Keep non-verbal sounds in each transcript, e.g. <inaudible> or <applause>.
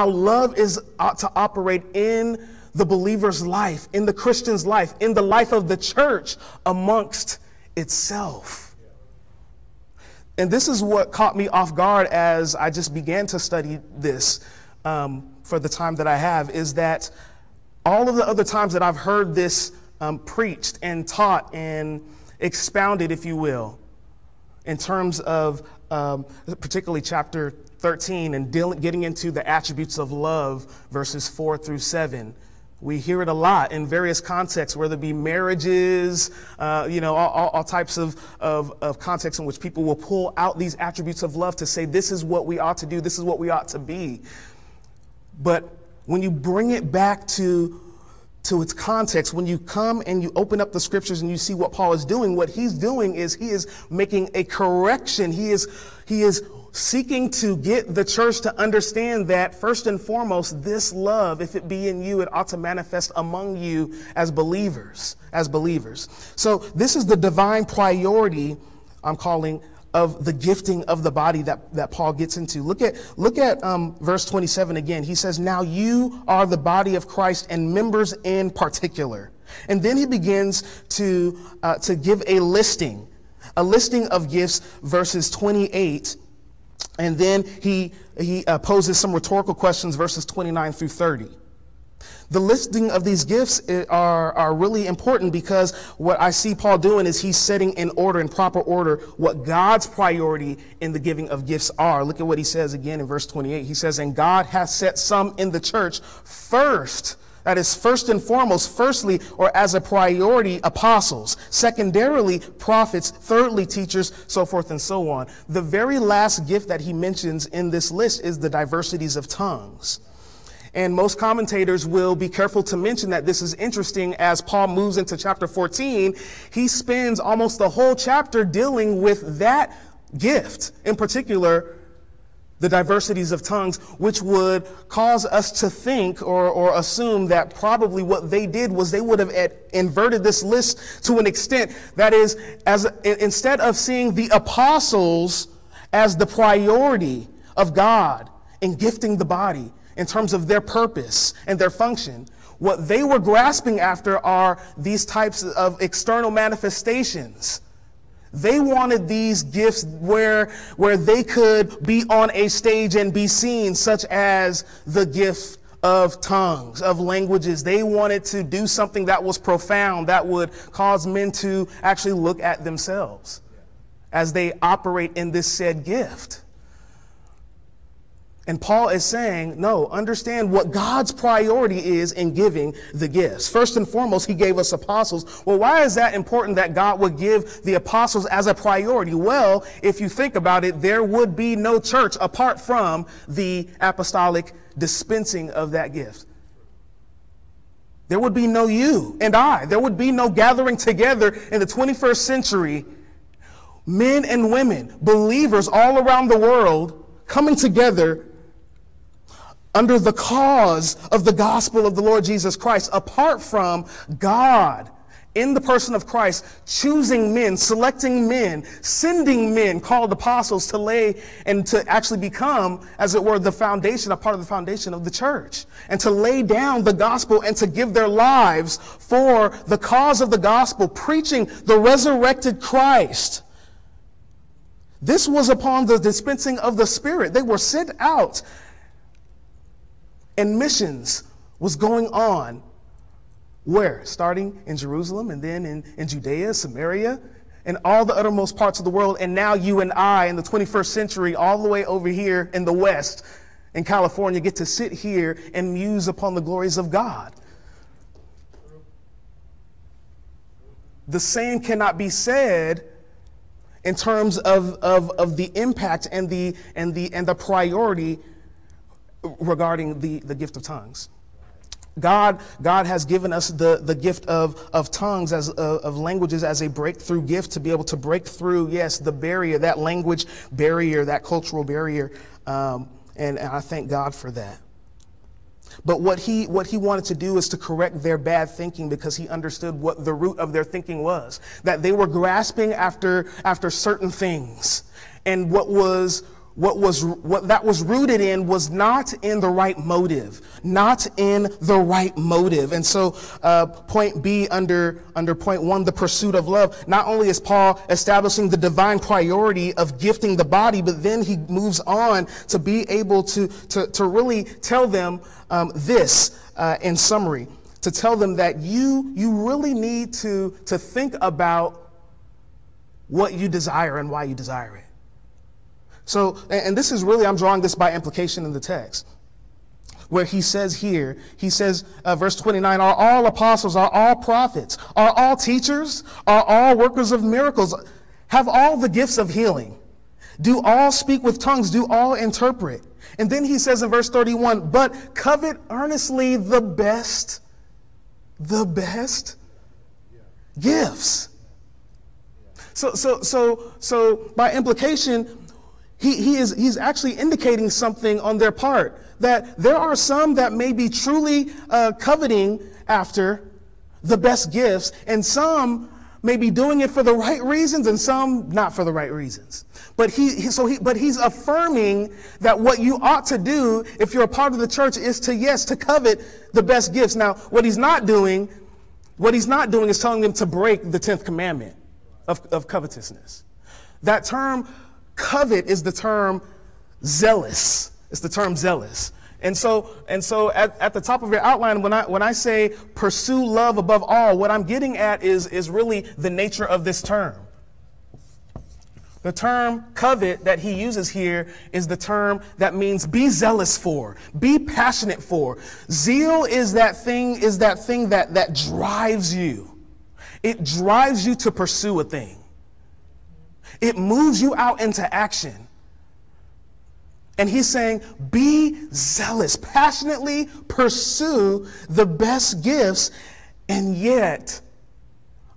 how love is ought to operate in the believer's life, in the Christian's life, in the life of the church amongst itself. And this is what caught me off guard as I just began to study this um, for the time that I have is that all of the other times that I've heard this um, preached and taught and expounded, if you will, in terms of um, particularly chapter 13 and dealing, getting into the attributes of love, verses 4 through 7. We hear it a lot in various contexts, whether it be marriages, uh, you know, all, all, all types of, of, of, contexts in which people will pull out these attributes of love to say, this is what we ought to do, this is what we ought to be. But when you bring it back to to its context, when you come and you open up the scriptures and you see what Paul is doing, what he's doing is he is making a correction. He is, he is seeking to get the church to understand that first and foremost, this love, if it be in you, it ought to manifest among you as believers, as believers. So this is the divine priority I'm calling of the gifting of the body that, that Paul gets into. Look at, look at um, verse 27 again. He says, Now you are the body of Christ and members in particular. And then he begins to, uh, to give a listing, a listing of gifts, verses 28. And then he, he uh, poses some rhetorical questions, verses 29 through 30. The listing of these gifts eh, are, are really important because what I see Paul doing is he's setting in order, in proper order, what God's priority in the giving of gifts are. Look at what he says again in verse 28. He says, And God has set some in the church first. That is first and foremost, firstly, or as a priority, apostles. Secondarily, prophets. Thirdly, teachers, so forth and so on. The very last gift that he mentions in this list is the diversities of tongues. And most commentators will be careful to mention that this is interesting as Paul moves into chapter 14. He spends almost the whole chapter dealing with that gift, in particular, the diversities of tongues, which would cause us to think or, or assume that probably what they did was they would have inverted this list to an extent that is, as instead of seeing the apostles as the priority of God in gifting the body, in terms of their purpose and their function. What they were grasping after are these types of external manifestations. They wanted these gifts where, where they could be on a stage and be seen, such as the gift of tongues, of languages. They wanted to do something that was profound, that would cause men to actually look at themselves as they operate in this said gift. And Paul is saying, no, understand what God's priority is in giving the gifts. First and foremost, he gave us apostles. Well, why is that important that God would give the apostles as a priority? Well, if you think about it, there would be no church apart from the apostolic dispensing of that gift. There would be no you and I. There would be no gathering together in the 21st century. Men and women, believers all around the world coming together under the cause of the gospel of the Lord Jesus Christ, apart from God in the person of Christ, choosing men, selecting men, sending men called apostles to lay and to actually become, as it were, the foundation, a part of the foundation of the church, and to lay down the gospel and to give their lives for the cause of the gospel, preaching the resurrected Christ. This was upon the dispensing of the Spirit. They were sent out and missions was going on. Where? Starting in Jerusalem and then in, in Judea, Samaria, and all the uttermost parts of the world. And now you and I in the 21st century, all the way over here in the West, in California, get to sit here and muse upon the glories of God. The same cannot be said in terms of, of, of the impact and the, and, the, and the priority regarding the, the gift of tongues. God, God has given us the, the gift of, of tongues, as, uh, of languages as a breakthrough gift to be able to break through, yes, the barrier, that language barrier, that cultural barrier. Um, and, and I thank God for that. But what he, what he wanted to do is to correct their bad thinking because he understood what the root of their thinking was. That they were grasping after, after certain things. And what was what was what that was rooted in was not in the right motive not in the right motive. And so uh, point b under under point one the pursuit of love not only is paul establishing the divine priority of gifting the body but then he moves on to be able to to, to really tell them um, this uh, in summary to tell them that you you really need to to think about what you desire and why you desire it so, and this is really, I'm drawing this by implication in the text, where he says here, he says, uh, verse 29, are all apostles, are all prophets, are all teachers, are all workers of miracles, have all the gifts of healing, do all speak with tongues, do all interpret. And then he says in verse 31, but covet earnestly the best, the best gifts. So, so, so, so by implication, he, he is he's actually indicating something on their part that there are some that may be truly uh, coveting after the best gifts, and some may be doing it for the right reasons, and some not for the right reasons. But he, so he but he's affirming that what you ought to do if you're a part of the church is to yes to covet the best gifts. Now, what he's not doing, what he's not doing is telling them to break the tenth commandment of, of covetousness. That term Covet is the term zealous. It's the term zealous. And so, and so at, at the top of your outline, when I, when I say pursue love above all, what I'm getting at is, is really the nature of this term. The term covet that he uses here is the term that means be zealous for, be passionate for. Zeal is that thing, is that thing that, that drives you. It drives you to pursue a thing. It moves you out into action. And he's saying, be zealous, passionately pursue the best gifts, and yet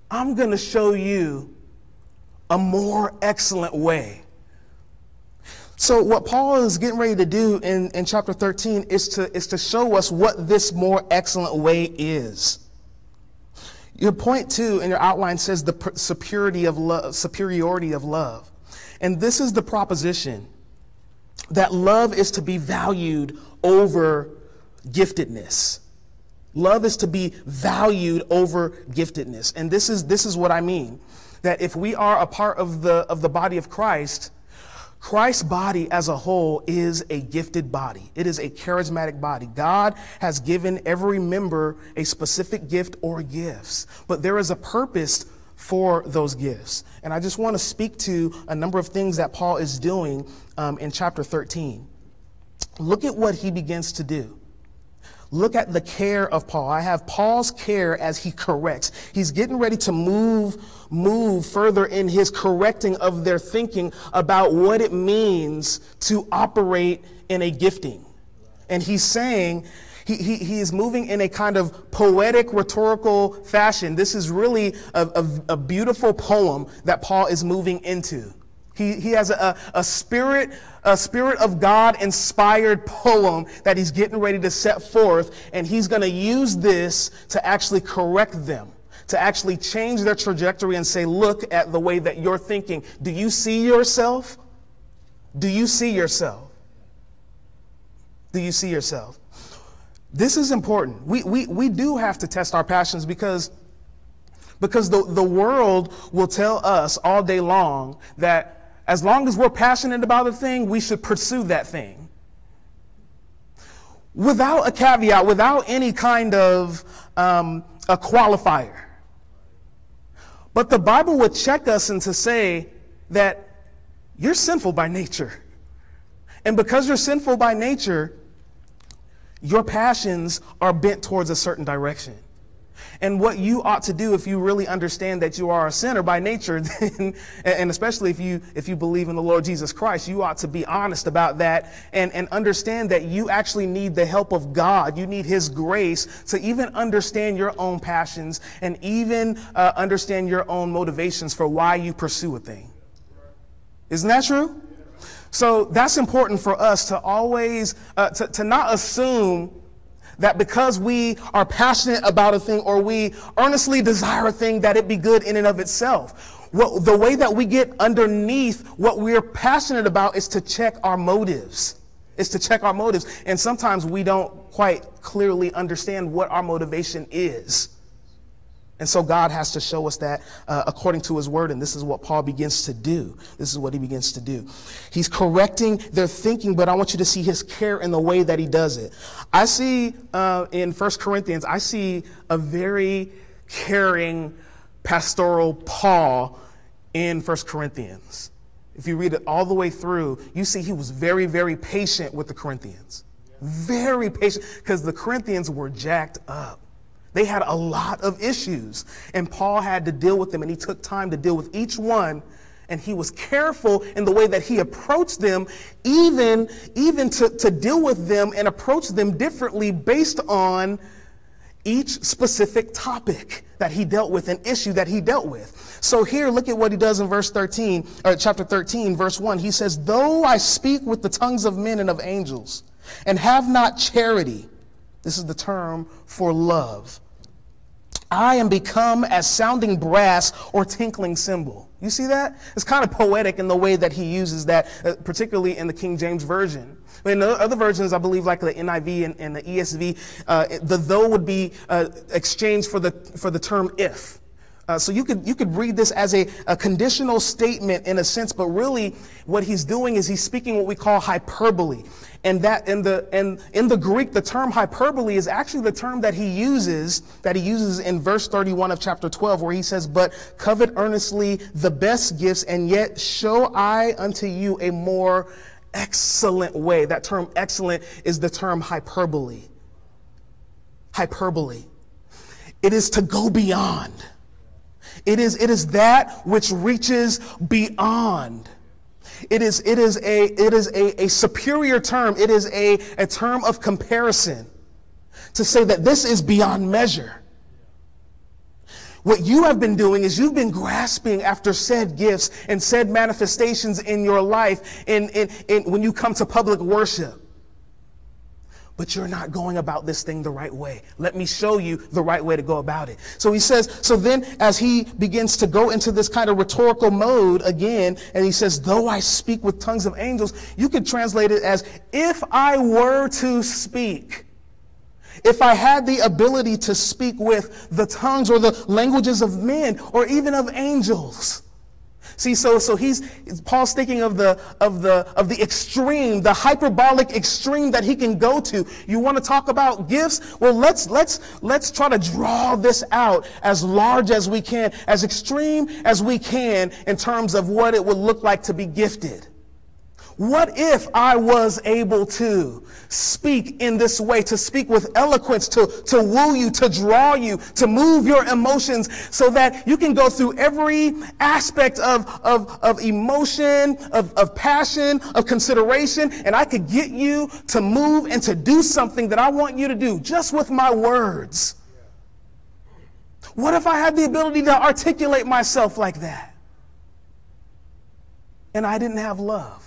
I'm going to show you a more excellent way. So, what Paul is getting ready to do in, in chapter 13 is to, is to show us what this more excellent way is. Your point two in your outline says the superiority of love, superiority of love. And this is the proposition that love is to be valued over giftedness. Love is to be valued over giftedness. And this is, this is what I mean. That if we are a part of the, of the body of Christ, Christ's body as a whole is a gifted body. It is a charismatic body. God has given every member a specific gift or gifts, but there is a purpose for those gifts. And I just want to speak to a number of things that Paul is doing um, in chapter 13. Look at what he begins to do. Look at the care of Paul. I have Paul's care as he corrects. He's getting ready to move, move further in his correcting of their thinking about what it means to operate in a gifting. And he's saying, he, he, he is moving in a kind of poetic, rhetorical fashion. This is really a, a, a beautiful poem that Paul is moving into. He, he has a, a spirit, a spirit of God inspired poem that he's getting ready to set forth, and he's going to use this to actually correct them, to actually change their trajectory and say, look at the way that you're thinking. Do you see yourself? Do you see yourself? Do you see yourself? This is important. We, we, we do have to test our passions because because the, the world will tell us all day long that as long as we're passionate about a thing, we should pursue that thing. Without a caveat, without any kind of um, a qualifier. But the Bible would check us and to say that you're sinful by nature. And because you're sinful by nature, your passions are bent towards a certain direction. And what you ought to do if you really understand that you are a sinner by nature, <laughs> then, and especially if you, if you believe in the Lord Jesus Christ, you ought to be honest about that and, and understand that you actually need the help of God. You need His grace to even understand your own passions and even uh, understand your own motivations for why you pursue a thing. Isn't that true? So that's important for us to always, uh, to, to not assume that because we are passionate about a thing or we earnestly desire a thing, that it be good in and of itself. The way that we get underneath what we're passionate about is to check our motives. Is to check our motives. And sometimes we don't quite clearly understand what our motivation is. And so God has to show us that uh, according to his word. And this is what Paul begins to do. This is what he begins to do. He's correcting their thinking, but I want you to see his care in the way that he does it. I see uh, in First Corinthians, I see a very caring pastoral Paul in First Corinthians. If you read it all the way through, you see he was very, very patient with the Corinthians. Very patient, because the Corinthians were jacked up. They had a lot of issues, and Paul had to deal with them, and he took time to deal with each one. And he was careful in the way that he approached them, even, even to, to deal with them and approach them differently based on each specific topic that he dealt with, an issue that he dealt with. So here, look at what he does in verse 13, or chapter 13, verse 1. He says, Though I speak with the tongues of men and of angels, and have not charity, this is the term for love, I am become as sounding brass or tinkling cymbal. You see that? It's kind of poetic in the way that he uses that, uh, particularly in the King James Version. In the other versions, I believe, like the NIV and, and the ESV, uh, the though would be uh, exchanged for the, for the term if. Uh, so you could, you could read this as a, a conditional statement in a sense, but really what he's doing is he's speaking what we call hyperbole. And that in the, in, in the Greek, the term hyperbole is actually the term that he uses, that he uses in verse 31 of chapter 12, where he says, But covet earnestly the best gifts, and yet show I unto you a more excellent way. That term excellent is the term hyperbole. Hyperbole. It is to go beyond. It is, it is that which reaches beyond. It is, it is, a, it is a, a superior term. It is a, a term of comparison to say that this is beyond measure. What you have been doing is you've been grasping after said gifts and said manifestations in your life in, in, in, when you come to public worship but you're not going about this thing the right way. Let me show you the right way to go about it. So he says, so then as he begins to go into this kind of rhetorical mode again, and he says, though I speak with tongues of angels, you could translate it as, if I were to speak, if I had the ability to speak with the tongues or the languages of men or even of angels, See, so, so he's, Paul's thinking of the, of the, of the extreme, the hyperbolic extreme that he can go to. You want to talk about gifts? Well, let's, let's, let's try to draw this out as large as we can, as extreme as we can in terms of what it would look like to be gifted. What if I was able to speak in this way, to speak with eloquence, to, to woo you, to draw you, to move your emotions so that you can go through every aspect of, of, of emotion, of, of passion, of consideration, and I could get you to move and to do something that I want you to do just with my words? What if I had the ability to articulate myself like that? And I didn't have love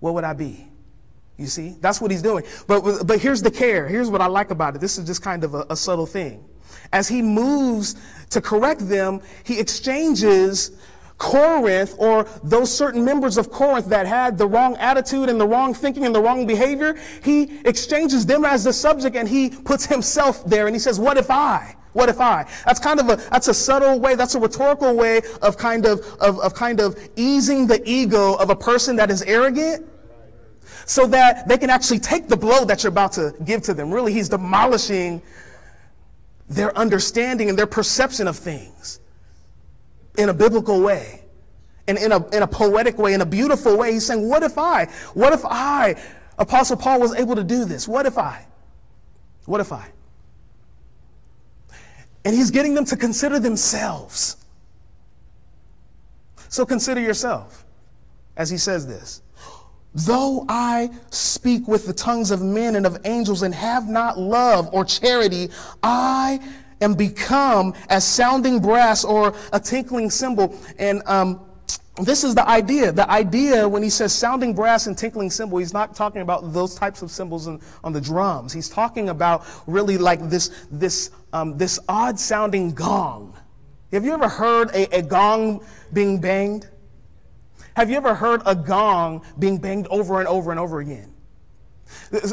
what would I be? You see, that's what he's doing. But, but here's the care. Here's what I like about it. This is just kind of a, a subtle thing. As he moves to correct them, he exchanges Corinth or those certain members of Corinth that had the wrong attitude and the wrong thinking and the wrong behavior. He exchanges them as the subject and he puts himself there and he says, what if I? What if I? That's kind of a, that's a subtle way, that's a rhetorical way of kind of, of, of kind of easing the ego of a person that is arrogant so that they can actually take the blow that you're about to give to them. Really, he's demolishing their understanding and their perception of things in a biblical way and in a, in a poetic way, in a beautiful way. He's saying, what if I, what if I, Apostle Paul was able to do this? What if I? What if I? And he's getting them to consider themselves. So consider yourself as he says this. Though I speak with the tongues of men and of angels and have not love or charity, I am become as sounding brass or a tinkling cymbal. And um, this is the idea. The idea when he says sounding brass and tinkling cymbal, he's not talking about those types of cymbals in, on the drums. He's talking about really like this, this, um, this odd sounding gong. Have you ever heard a, a gong being banged? Have you ever heard a gong being banged over and over and over again?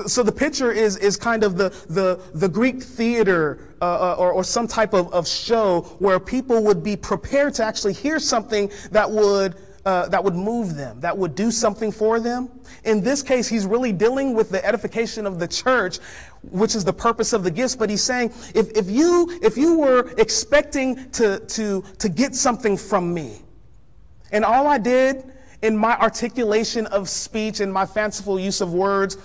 So the picture is, is kind of the, the, the Greek theater uh, uh, or, or some type of, of show where people would be prepared to actually hear something that would, uh, that would move them, that would do something for them. In this case, he's really dealing with the edification of the church, which is the purpose of the gifts. But he's saying, if, if, you, if you were expecting to, to, to get something from me, and all I did in my articulation of speech and my fanciful use of words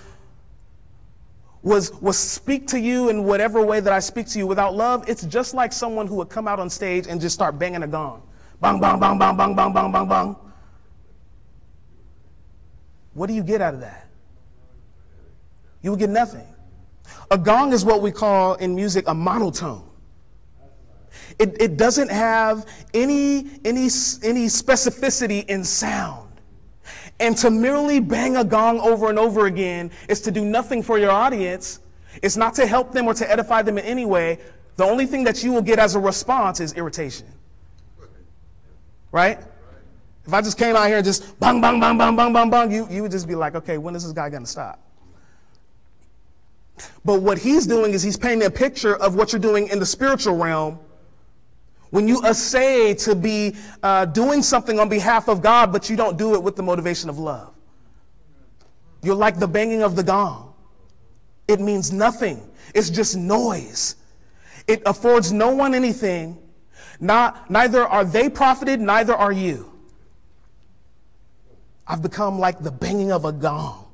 was, was speak to you in whatever way that I speak to you without love, it's just like someone who would come out on stage and just start banging a gong. Bang, bang, bang, bang, bang, bang, bang, bang, bang. What do you get out of that? You would get nothing. A gong is what we call in music a monotone. It, it doesn't have any, any, any specificity in sound. And to merely bang a gong over and over again is to do nothing for your audience. It's not to help them or to edify them in any way. The only thing that you will get as a response is irritation. Right? If I just came out here and just bang, bang, bang, bang, bang, bang, bang, you, you would just be like, okay, when is this guy going to stop? But what he's doing is he's painting a picture of what you're doing in the spiritual realm when you essay to be uh, doing something on behalf of God, but you don't do it with the motivation of love. You're like the banging of the gong. It means nothing. It's just noise. It affords no one anything. Not, neither are they profited, neither are you. I've become like the banging of a gong.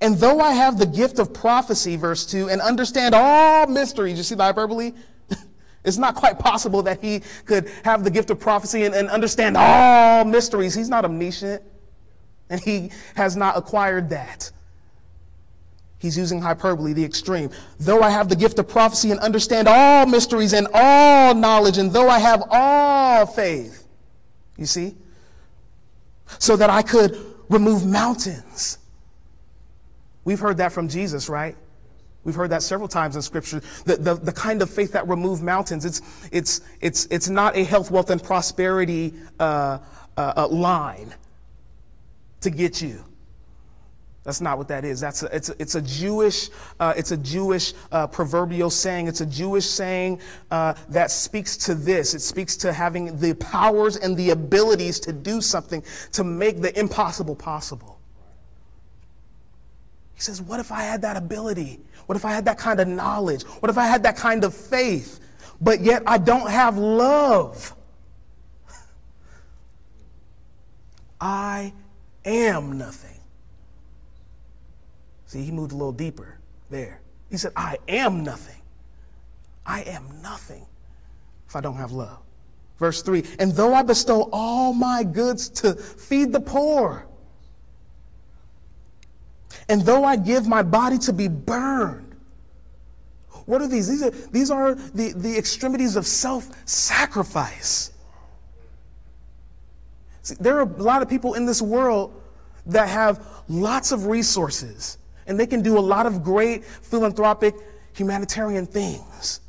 And though I have the gift of prophecy, verse 2, and understand all mysteries, you see the hyperbole? It's not quite possible that he could have the gift of prophecy and, and, understand all mysteries. He's not omniscient, and he has not acquired that. He's using hyperbole, the extreme. Though I have the gift of prophecy and understand all mysteries and all knowledge, and though I have all faith, you see, so that I could remove mountains. We've heard that from Jesus, right? We've heard that several times in scripture. The, the, the, kind of faith that removes mountains. It's, it's, it's, it's not a health, wealth, and prosperity uh, uh, uh, line to get you. That's not what that is. That's a, it's, a, it's a Jewish, uh, it's a Jewish uh, proverbial saying. It's a Jewish saying uh, that speaks to this. It speaks to having the powers and the abilities to do something to make the impossible possible. He says, What if I had that ability? What if I had that kind of knowledge? What if I had that kind of faith, but yet I don't have love? I am nothing. See, he moved a little deeper there. He said, I am nothing. I am nothing if I don't have love. Verse 3 And though I bestow all my goods to feed the poor, and though I give my body to be burned, what are these? These are, these are the, the extremities of self sacrifice. there are a lot of people in this world that have lots of resources and they can do a lot of great philanthropic humanitarian things.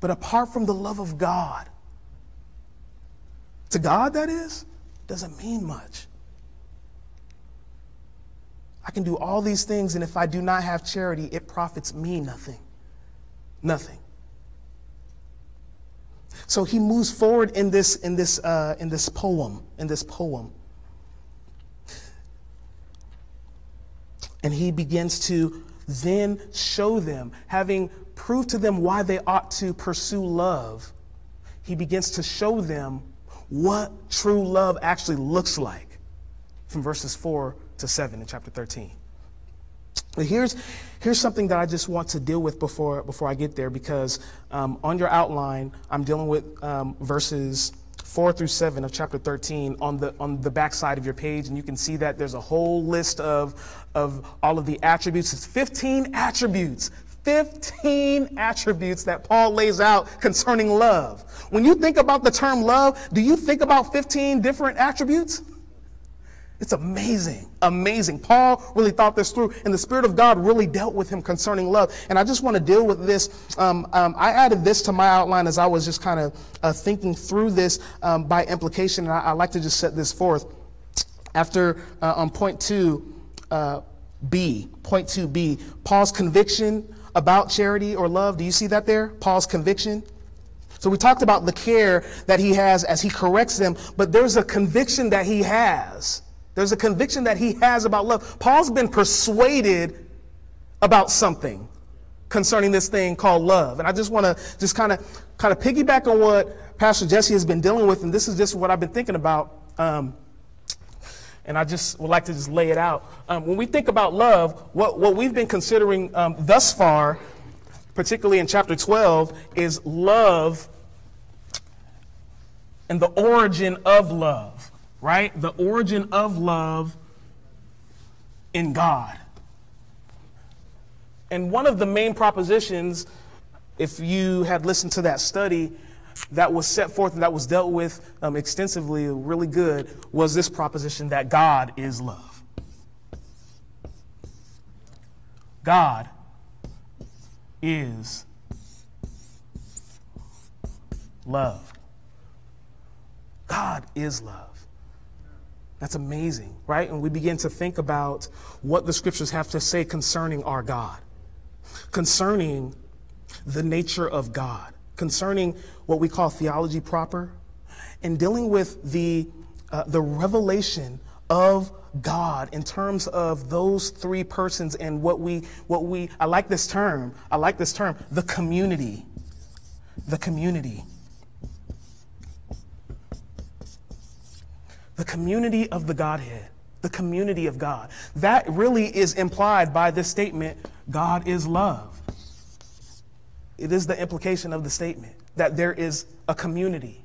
But apart from the love of God, to God, that is, doesn't mean much. I can do all these things, and if I do not have charity, it profits me nothing. Nothing. So he moves forward in this, in this, uh, in this poem, in this poem. And he begins to then show them, having proved to them why they ought to pursue love, he begins to show them what true love actually looks like from verses 4 to 7 in chapter 13. But here's, here's something that I just want to deal with before, before I get there because um, on your outline, I'm dealing with um, verses 4 through 7 of chapter 13 on the, on the back side of your page. And you can see that there's a whole list of, of all of the attributes. It's 15 attributes, 15 attributes that Paul lays out concerning love. When you think about the term love, do you think about 15 different attributes? It's amazing, amazing. Paul really thought this through, and the Spirit of God really dealt with him concerning love. And I just want to deal with this. Um, um, I added this to my outline as I was just kind of uh, thinking through this um, by implication, and I, I, like to just set this forth. After uh, on point two, uh, B, point two B, Paul's conviction about charity or love. Do you see that there? Paul's conviction. So we talked about the care that he has as he corrects them, but there's a conviction that he has. There's a conviction that he has about love. Paul's been persuaded about something concerning this thing called love. And I just want to just kind of kind of piggyback on what Pastor Jesse has been dealing with, and this is just what I've been thinking about. Um, and I just would like to just lay it out. Um, when we think about love, what, what we've been considering um, thus far, particularly in chapter 12, is love and the origin of love, right? The origin of love in God. And one of the main propositions, if you had listened to that study, that was set forth and that was dealt with um, extensively, really good, was this proposition that God is love. God is love. God is love. That's amazing, right? And we begin to think about what the scriptures have to say concerning our God, concerning the nature of God concerning what we call theology proper and dealing with the, uh, the revelation of God in terms of those three persons and what we, what we, I like this term, I like this term, the community. The community. The community of the Godhead. The community of God. That really is implied by this statement God is love. It is the implication of the statement that there is a community.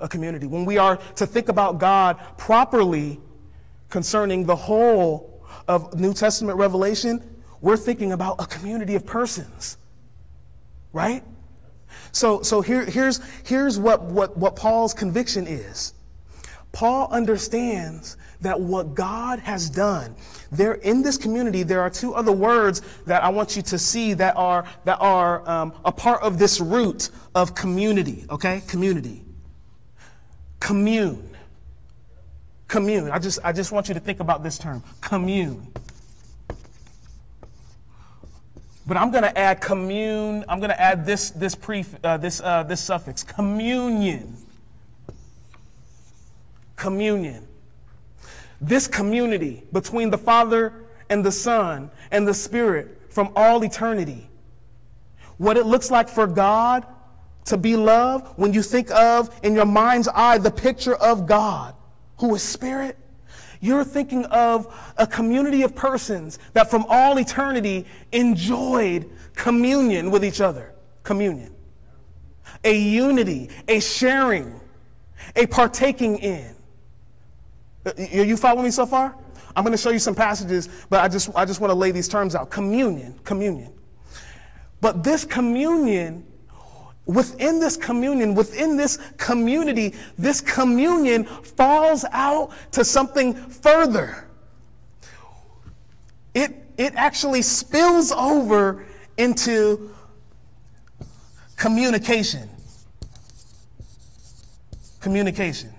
A community. When we are to think about God properly concerning the whole of New Testament revelation, we're thinking about a community of persons. Right? So, so here, here's, here's what, what, what Paul's conviction is. Paul understands that what God has done, there in this community, there are two other words that I want you to see that are that are um, a part of this root of community. Okay, community. Commune. Commune. I just I just want you to think about this term. Commune. But I'm going to add commune. I'm going to add this this pre uh, this uh, this suffix communion. Communion this community between the Father and the Son and the Spirit from all eternity. What it looks like for God to be love when you think of in your mind's eye the picture of God who is Spirit. You're thinking of a community of persons that from all eternity enjoyed communion with each other. Communion. A unity, a sharing, a partaking in. Are uh, you following me so far? I'm going to show you some passages, but I just, I just want to lay these terms out. Communion, communion. But this communion, within this communion, within this community, this communion falls out to something further. It, it actually spills over into communication. Communication.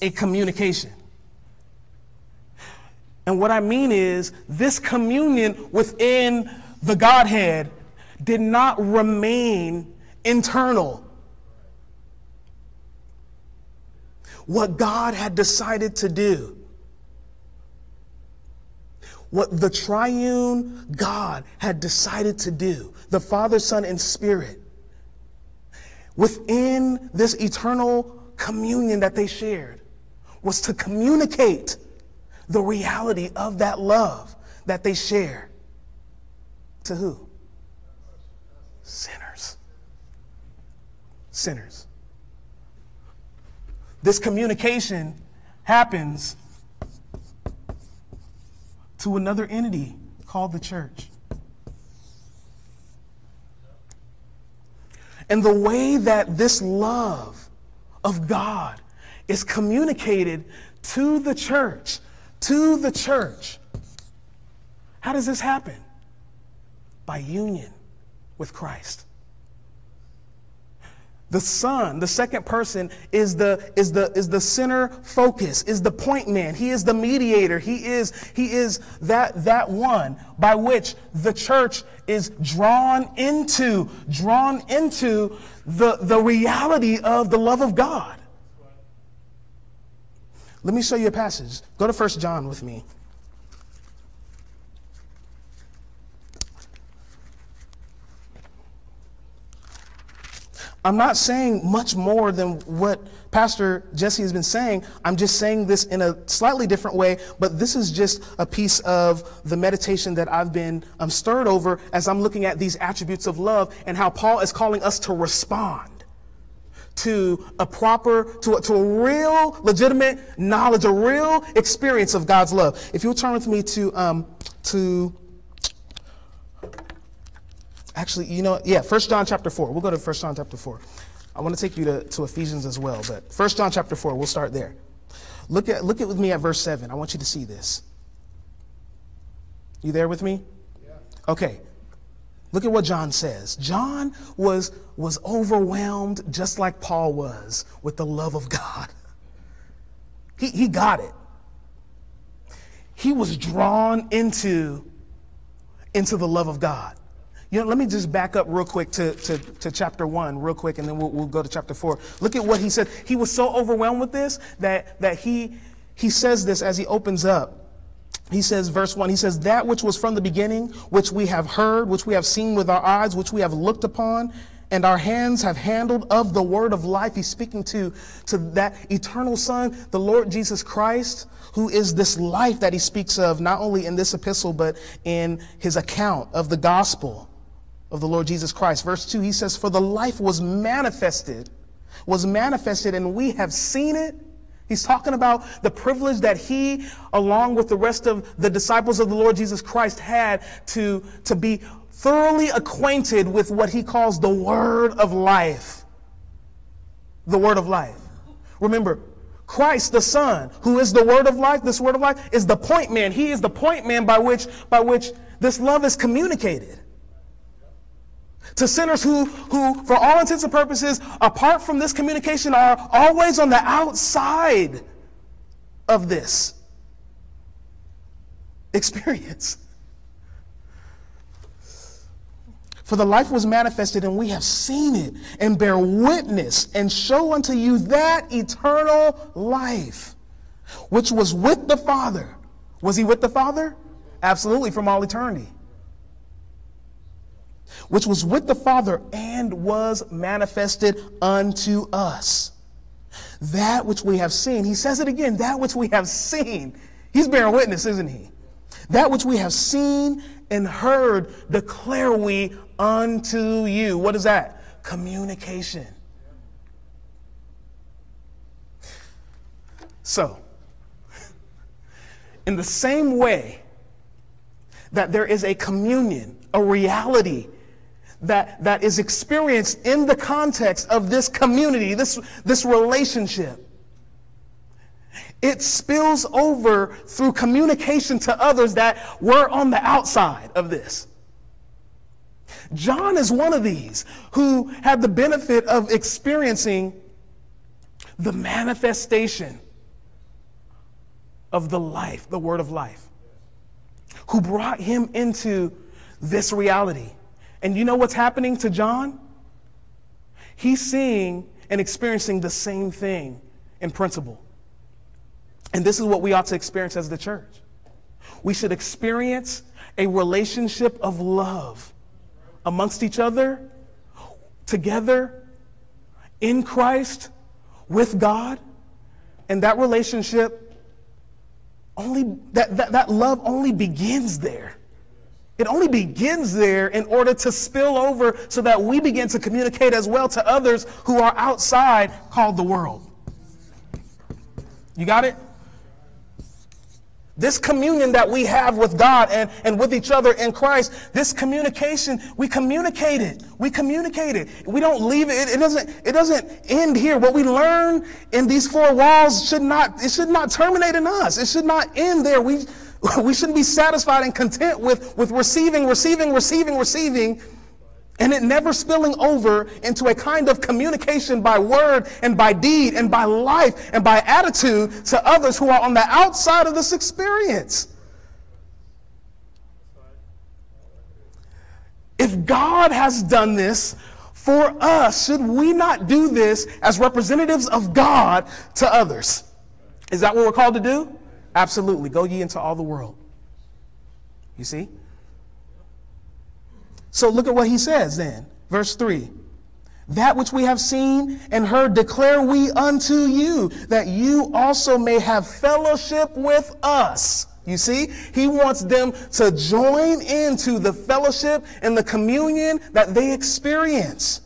a communication. And what I mean is, this communion within the Godhead did not remain internal. What God had decided to do, what the triune God had decided to do, the Father, Son, and Spirit, within this eternal communion that they shared, was to communicate the reality of that love that they share to who? Sinners. Sinners. This communication happens to another entity called the church. And the way that this love of God is communicated to the church, to the church. How does this happen? By union with Christ. The Son, the second person, is the, is the, is the center focus, is the point man. He is the mediator. He is, he is that, that one by which the church is drawn into, drawn into the, the reality of the love of God. Let me show you a passage. Go to 1 John with me. I'm not saying much more than what Pastor Jesse has been saying. I'm just saying this in a slightly different way, but this is just a piece of the meditation that I've been um, stirred over as I'm looking at these attributes of love and how Paul is calling us to respond to a proper, to a, to a real, legitimate knowledge, a real experience of God's love. If you'll turn with me to, um, to Actually, you know, yeah, First John chapter 4. We'll go to First John chapter 4. I want to take you to, to Ephesians as well, but First John chapter 4, we'll start there. Look at look at with me at verse 7. I want you to see this. You there with me? Yeah. Okay. Look at what John says. John was, was overwhelmed just like Paul was with the love of God. He, he got it. He was drawn into, into the love of God. You know, let me just back up real quick to, to, to chapter one, real quick, and then we'll, we'll go to chapter four. Look at what he said. He was so overwhelmed with this that, that he, he says this as he opens up. He says, verse 1, he says, That which was from the beginning, which we have heard, which we have seen with our eyes, which we have looked upon, and our hands have handled of the word of life. He's speaking to, to that eternal Son, the Lord Jesus Christ, who is this life that he speaks of, not only in this epistle, but in his account of the gospel of the Lord Jesus Christ. Verse 2, he says, For the life was manifested, was manifested, and we have seen it. He's talking about the privilege that he, along with the rest of the disciples of the Lord Jesus Christ, had to, to be thoroughly acquainted with what he calls the word of life. The word of life. Remember, Christ the Son, who is the word of life, this word of life, is the point man. He is the point man by which, by which this love is communicated to sinners who, who, for all intents and purposes, apart from this communication, are always on the outside of this experience. For the life was manifested, and we have seen it, and bear witness, and show unto you that eternal life, which was with the Father. Was he with the Father? Absolutely, from all eternity which was with the Father and was manifested unto us. That which we have seen, he says it again, that which we have seen. He's bearing witness, isn't he? That which we have seen and heard declare we unto you. What is that? Communication. So, in the same way that there is a communion, a reality that, that is experienced in the context of this community, this, this relationship. It spills over through communication to others that were on the outside of this. John is one of these who had the benefit of experiencing the manifestation of the life, the word of life, who brought him into this reality. And you know what's happening to John? He's seeing and experiencing the same thing in principle. And this is what we ought to experience as the church. We should experience a relationship of love amongst each other, together, in Christ, with God. And that relationship only, that, that, that love only begins there. It only begins there in order to spill over so that we begin to communicate as well to others who are outside called the world. You got it? This communion that we have with God and, and with each other in Christ, this communication, we communicate it. We communicate it. We don't leave it. It doesn't, it doesn't end here. What we learn in these four walls should not, it should not terminate in us. It should not end there. We, <laughs> we shouldn't be satisfied and content with, with receiving, receiving, receiving, receiving and it never spilling over into a kind of communication by word and by deed and by life and by attitude to others who are on the outside of this experience. If God has done this for us, should we not do this as representatives of God to others? Is that what we're called to do? Absolutely. Go ye into all the world. You see? So look at what he says then. Verse 3. That which we have seen and heard declare we unto you, that you also may have fellowship with us. You see, he wants them to join into the fellowship and the communion that they experience.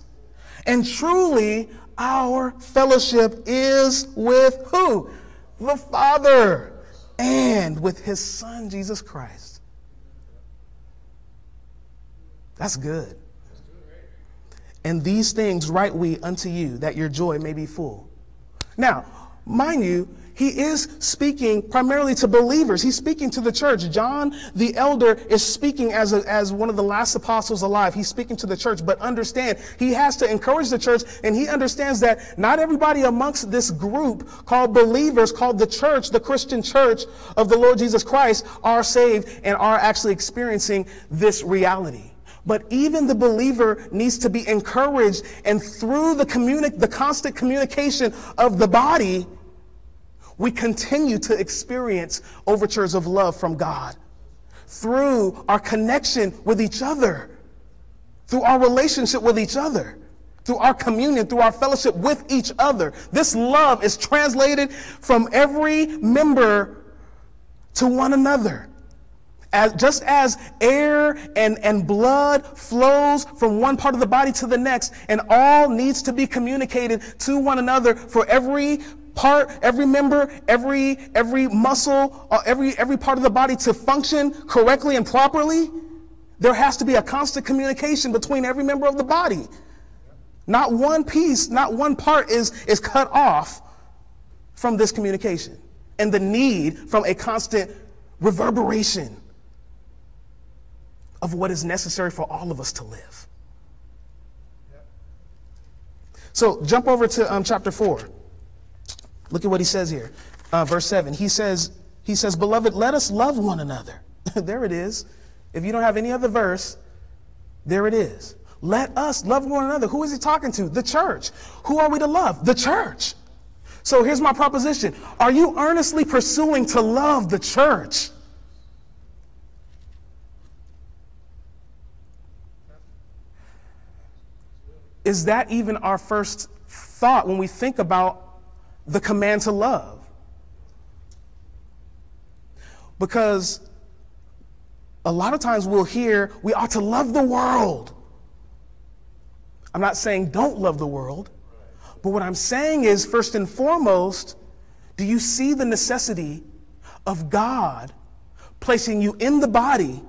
And truly, our fellowship is with who? The Father and with his Son, Jesus Christ. That's good. And these things write we unto you, that your joy may be full. Now, mind you, he is speaking primarily to believers. He's speaking to the church. John the elder is speaking as, a, as one of the last apostles alive. He's speaking to the church, but understand, he has to encourage the church, and he understands that not everybody amongst this group called believers, called the church, the Christian church of the Lord Jesus Christ, are saved and are actually experiencing this reality. But even the believer needs to be encouraged, and through the, communi- the constant communication of the body, we continue to experience overtures of love from God. Through our connection with each other, through our relationship with each other, through our communion, through our fellowship with each other. This love is translated from every member to one another. As, just as air and, and blood flows from one part of the body to the next, and all needs to be communicated to one another for every part, every member, every, every muscle, uh, every, every part of the body to function correctly and properly, there has to be a constant communication between every member of the body. Not one piece, not one part is, is cut off from this communication. And the need from a constant reverberation of what is necessary for all of us to live. So jump over to um, chapter 4. Look at what he says here. Uh, verse 7. He says, he says, Beloved, let us love one another. <laughs> there it is. If you don't have any other verse, there it is. Let us love one another. Who is he talking to? The church. Who are we to love? The church. So here's my proposition. Are you earnestly pursuing to love the church? is that even our first thought when we think about the command to love? Because a lot of times we'll hear we ought to love the world. I'm not saying don't love the world, but what I'm saying is, first and foremost, do you see the necessity of God placing you in the body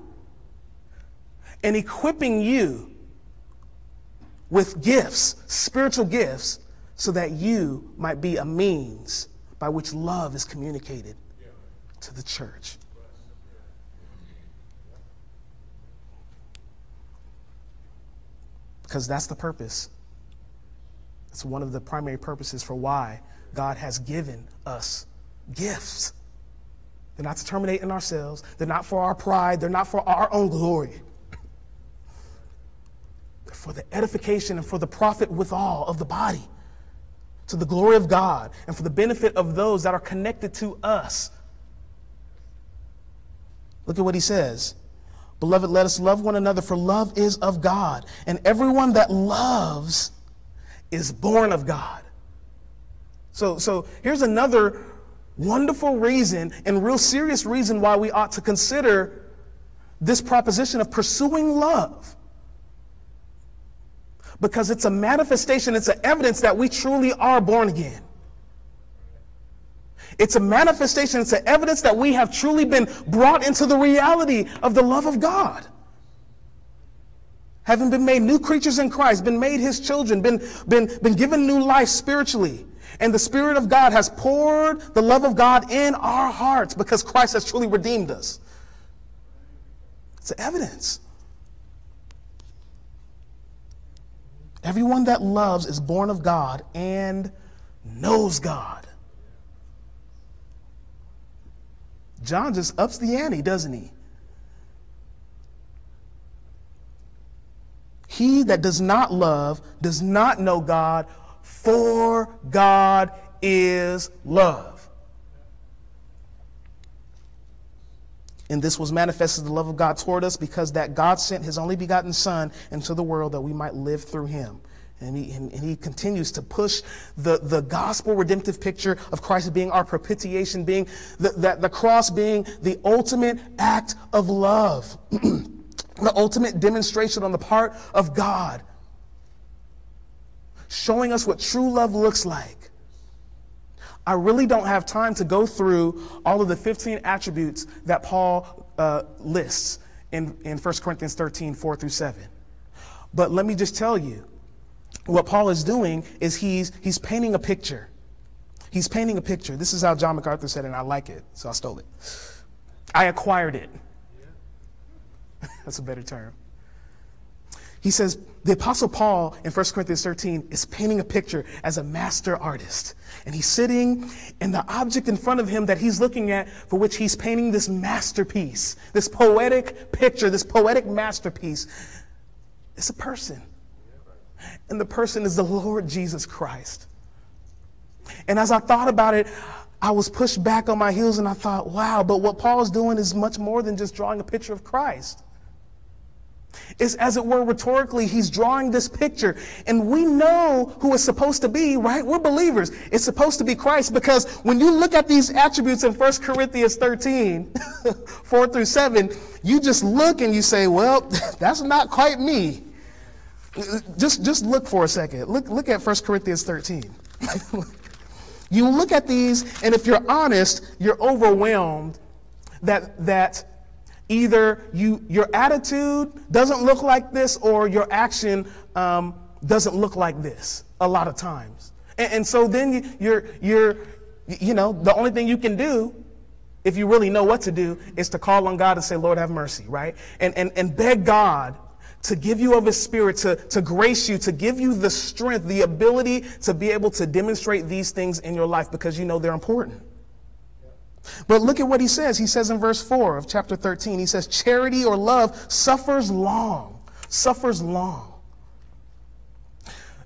and equipping you with gifts, spiritual gifts, so that you might be a means by which love is communicated to the church. Because that's the purpose. It's one of the primary purposes for why God has given us gifts. They're not to terminate in ourselves, they're not for our pride, they're not for our own glory They're for the edification and for the profit withal of the body, to the glory of God and for the benefit of those that are connected to us. Look at what he says. Beloved, let us love one another, for love is of God. And everyone that loves is born of God. So, so here's another wonderful reason and real serious reason why we ought to consider this proposition of pursuing love because it's a manifestation, it's an evidence that we truly are born again. It's a manifestation, it's an evidence that we have truly been brought into the reality of the love of God. Having been made new creatures in Christ, been made his children, been, been, been given new life spiritually. And the Spirit of God has poured the love of God in our hearts because Christ has truly redeemed us. It's an evidence. Everyone that loves is born of God and knows God. John just ups the ante, doesn't he? He that does not love does not know God, for God is love. And this was manifested the love of God toward us because that God sent his only begotten Son into the world that we might live through him. And he, and, he continues to push the, the gospel redemptive picture of Christ being our propitiation, being the, that the cross being the ultimate act of love, <clears throat> the ultimate demonstration on the part of God, showing us what true love looks like. I really don't have time to go through all of the 15 attributes that Paul uh, lists in, in 1 Corinthians 13, 4 through 7. But let me just tell you, what Paul is doing is he's, he's painting a picture. He's painting a picture. This is how John MacArthur said it, and I like it, so I stole it. I acquired it. <laughs> That's a better term. He says, the Apostle Paul in 1 Corinthians 13 is painting a picture as a master artist. And he's sitting, and the object in front of him that he's looking at, for which he's painting this masterpiece, this poetic picture, this poetic masterpiece, is a person. And the person is the Lord Jesus Christ. And as I thought about it, I was pushed back on my heels and I thought, wow, but what Paul is doing is much more than just drawing a picture of Christ is as it were rhetorically he's drawing this picture. And we know who it's supposed to be right? We're believers. It's supposed to be christ because when you look at these attributes in 1 corinthians 13 <laughs> 4 through 7 you just look and you say well <laughs> that's not quite me. Just just look for a second. Look look at 1 corinthians 13 <laughs> you look at these and if you're honest you're overwhelmed that that either you, your attitude doesn't look like this or your action um, doesn't look like this a lot of times. And, and so then you, you're, you're, you know, the only thing you can do if you really know what to do is to call on God and say, Lord, have mercy, right? And, and, and beg God to give you of his spirit, to, to grace you, to give you the strength, the ability to be able to demonstrate these things in your life because you know they're important. But look at what he says. He says in verse 4 of chapter 13, he says, Charity or love suffers long, suffers long.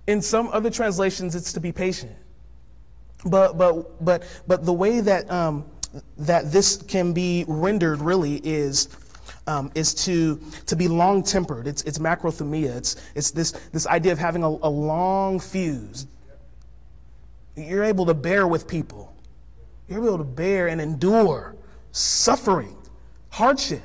In some other translations, it's to be patient. But, but, but, but the way that, um, that this can be rendered really is, um, is to, to be long tempered. It's, it's macrothumia. It's, it's this, this idea of having a, a long fuse. You're able to bear with people. You're able to bear and endure suffering, hardship,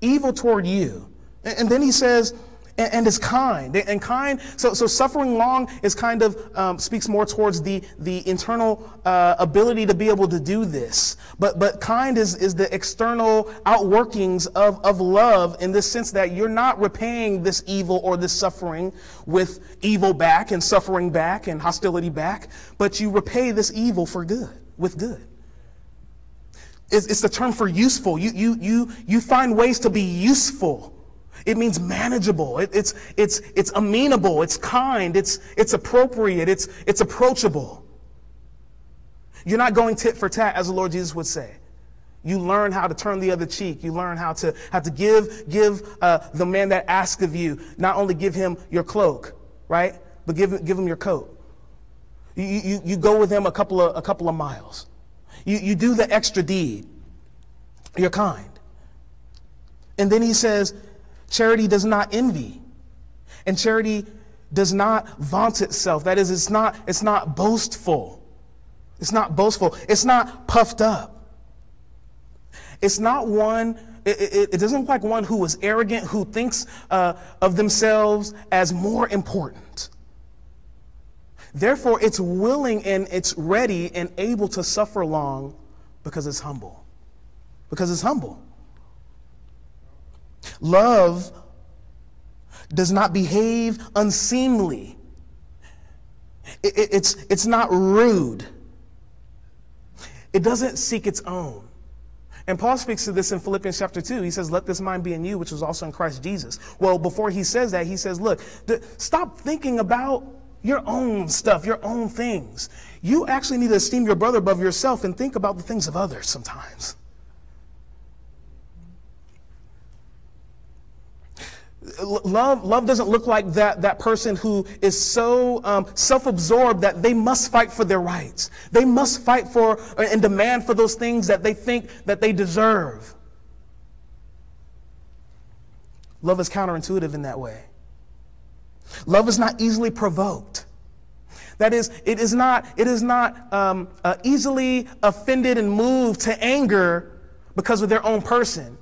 evil toward you. And, then he says, and, and is kind. And kind, so, so suffering long is kind of, um, speaks more towards the, the internal uh, ability to be able to do this. But, but kind is, is the external outworkings of, of love in this sense that you're not repaying this evil or this suffering with evil back and suffering back and hostility back, but you repay this evil for good, with good. It's, the term for useful. You, you, you, you find ways to be useful. It means manageable. It, it's, it's, it's amenable. It's kind. It's, it's appropriate. It's, it's approachable. You're not going tit for tat, as the Lord Jesus would say. You learn how to turn the other cheek. You learn how to, how to give, give uh, the man that asks of you, not only give him your cloak, right? But give, give him your coat. You, you, you go with him a couple of, a couple of miles. You, you do the extra deed. You're kind. And then he says, charity does not envy. And charity does not vaunt itself. That is, it's not, it's not boastful. It's not boastful. It's not puffed up. It's not one, it, it, it doesn't look like one who is arrogant, who thinks uh, of themselves as more important. Therefore, it's willing and it's ready and able to suffer long because it's humble. Because it's humble. Love does not behave unseemly. It, it, it's, it's not rude. It doesn't seek its own. And Paul speaks to this in Philippians chapter 2. He says, Let this mind be in you, which was also in Christ Jesus. Well, before he says that, he says, Look, th- stop thinking about your own stuff, your own things. You actually need to esteem your brother above yourself and think about the things of others sometimes. Love, love doesn't look like that, that person who is so um, self absorbed that they must fight for their rights. They must fight for and demand for those things that they think that they deserve. Love is counterintuitive in that way. Love is not easily provoked. That is, it is not, it is not um, uh, easily offended and moved to anger because of their own person.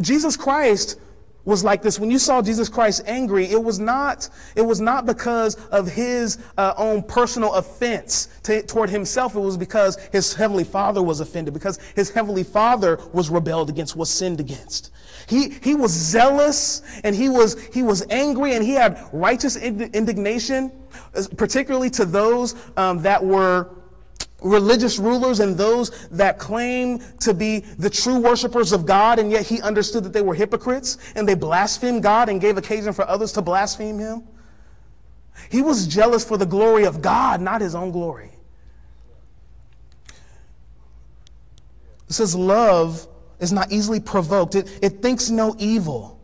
Jesus Christ was like this. When you saw Jesus Christ angry, it was not, it was not because of his uh, own personal offense to, toward himself. It was because his heavenly father was offended, because his heavenly father was rebelled against, was sinned against. He, he was zealous and he was, he was angry and he had righteous indignation, particularly to those um, that were religious rulers and those that claim to be the true worshipers of God, and yet he understood that they were hypocrites and they blasphemed God and gave occasion for others to blaspheme him. He was jealous for the glory of God, not his own glory. It says, Love is not easily provoked, it, it thinks no evil.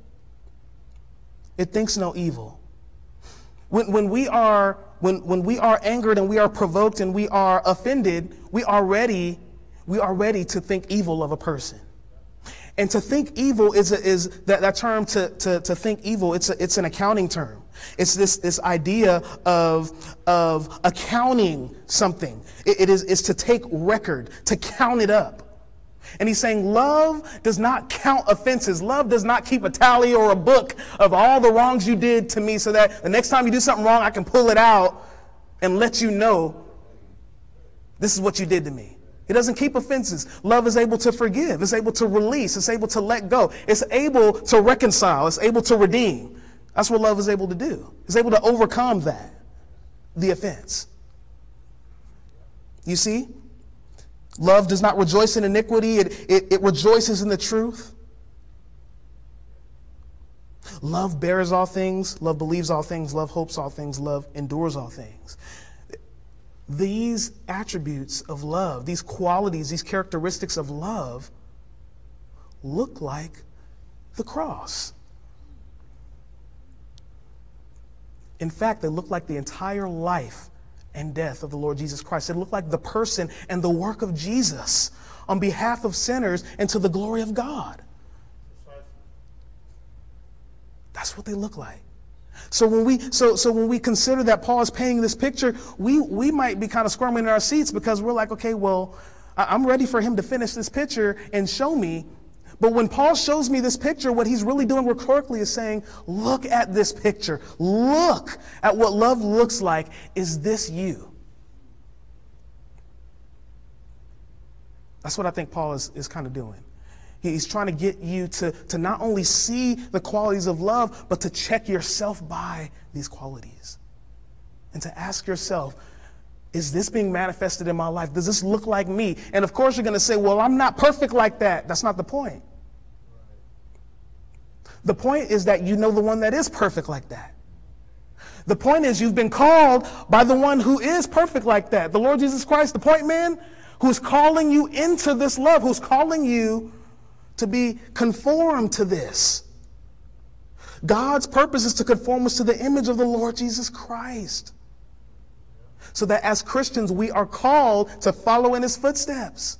It thinks no evil. When, when we are when, when we are angered and we are provoked and we are offended, we are ready, we are ready to think evil of a person. And to think evil is, a, is that, that term to, to, to think evil, it's, a, it's an accounting term. It's this, this idea of, of accounting something. It, it is, is to take record, to count it up. And he's saying love does not count offenses. Love does not keep a tally or a book of all the wrongs you did to me so that the next time you do something wrong, I can pull it out and let you know this is what you did to me. It doesn't keep offenses. Love is able to forgive. It's able to release. It's able to let go. It's able to reconcile. It's able to redeem. That's what love is able to do. It's able to overcome that, the offense. You see? Love does not rejoice in iniquity, it, it, it rejoices in the truth. Love bears all things, love believes all things, love hopes all things, love endures all things. These attributes of love, these qualities, these characteristics of love look like the cross. In fact, they look like the entire life and death of the Lord Jesus Christ. It looked like the person and the work of Jesus on behalf of sinners and to the glory of God. That's what they look like. So when we so so when we consider that Paul is painting this picture, we we might be kind of squirming in our seats because we're like, okay, well, I'm ready for him to finish this picture and show me but when Paul shows me this picture, what he's really doing rhetorically is saying, look at this picture. Look at what love looks like. Is this you? That's what I think Paul is, is kind of doing. He's trying to get you to, to not only see the qualities of love, but to check yourself by these qualities. And to ask yourself, is this being manifested in my life? Does this look like me? And of course, you're going to say, well, I'm not perfect like that. That's not the point. The point is that you know the one that is perfect like that. The point is you've been called by the one who is perfect like that, the Lord Jesus Christ, the point man, who's calling you into this love, who's calling you to be conformed to this. God's purpose is to conform us to the image of the Lord Jesus Christ so that as Christians we are called to follow in his footsteps.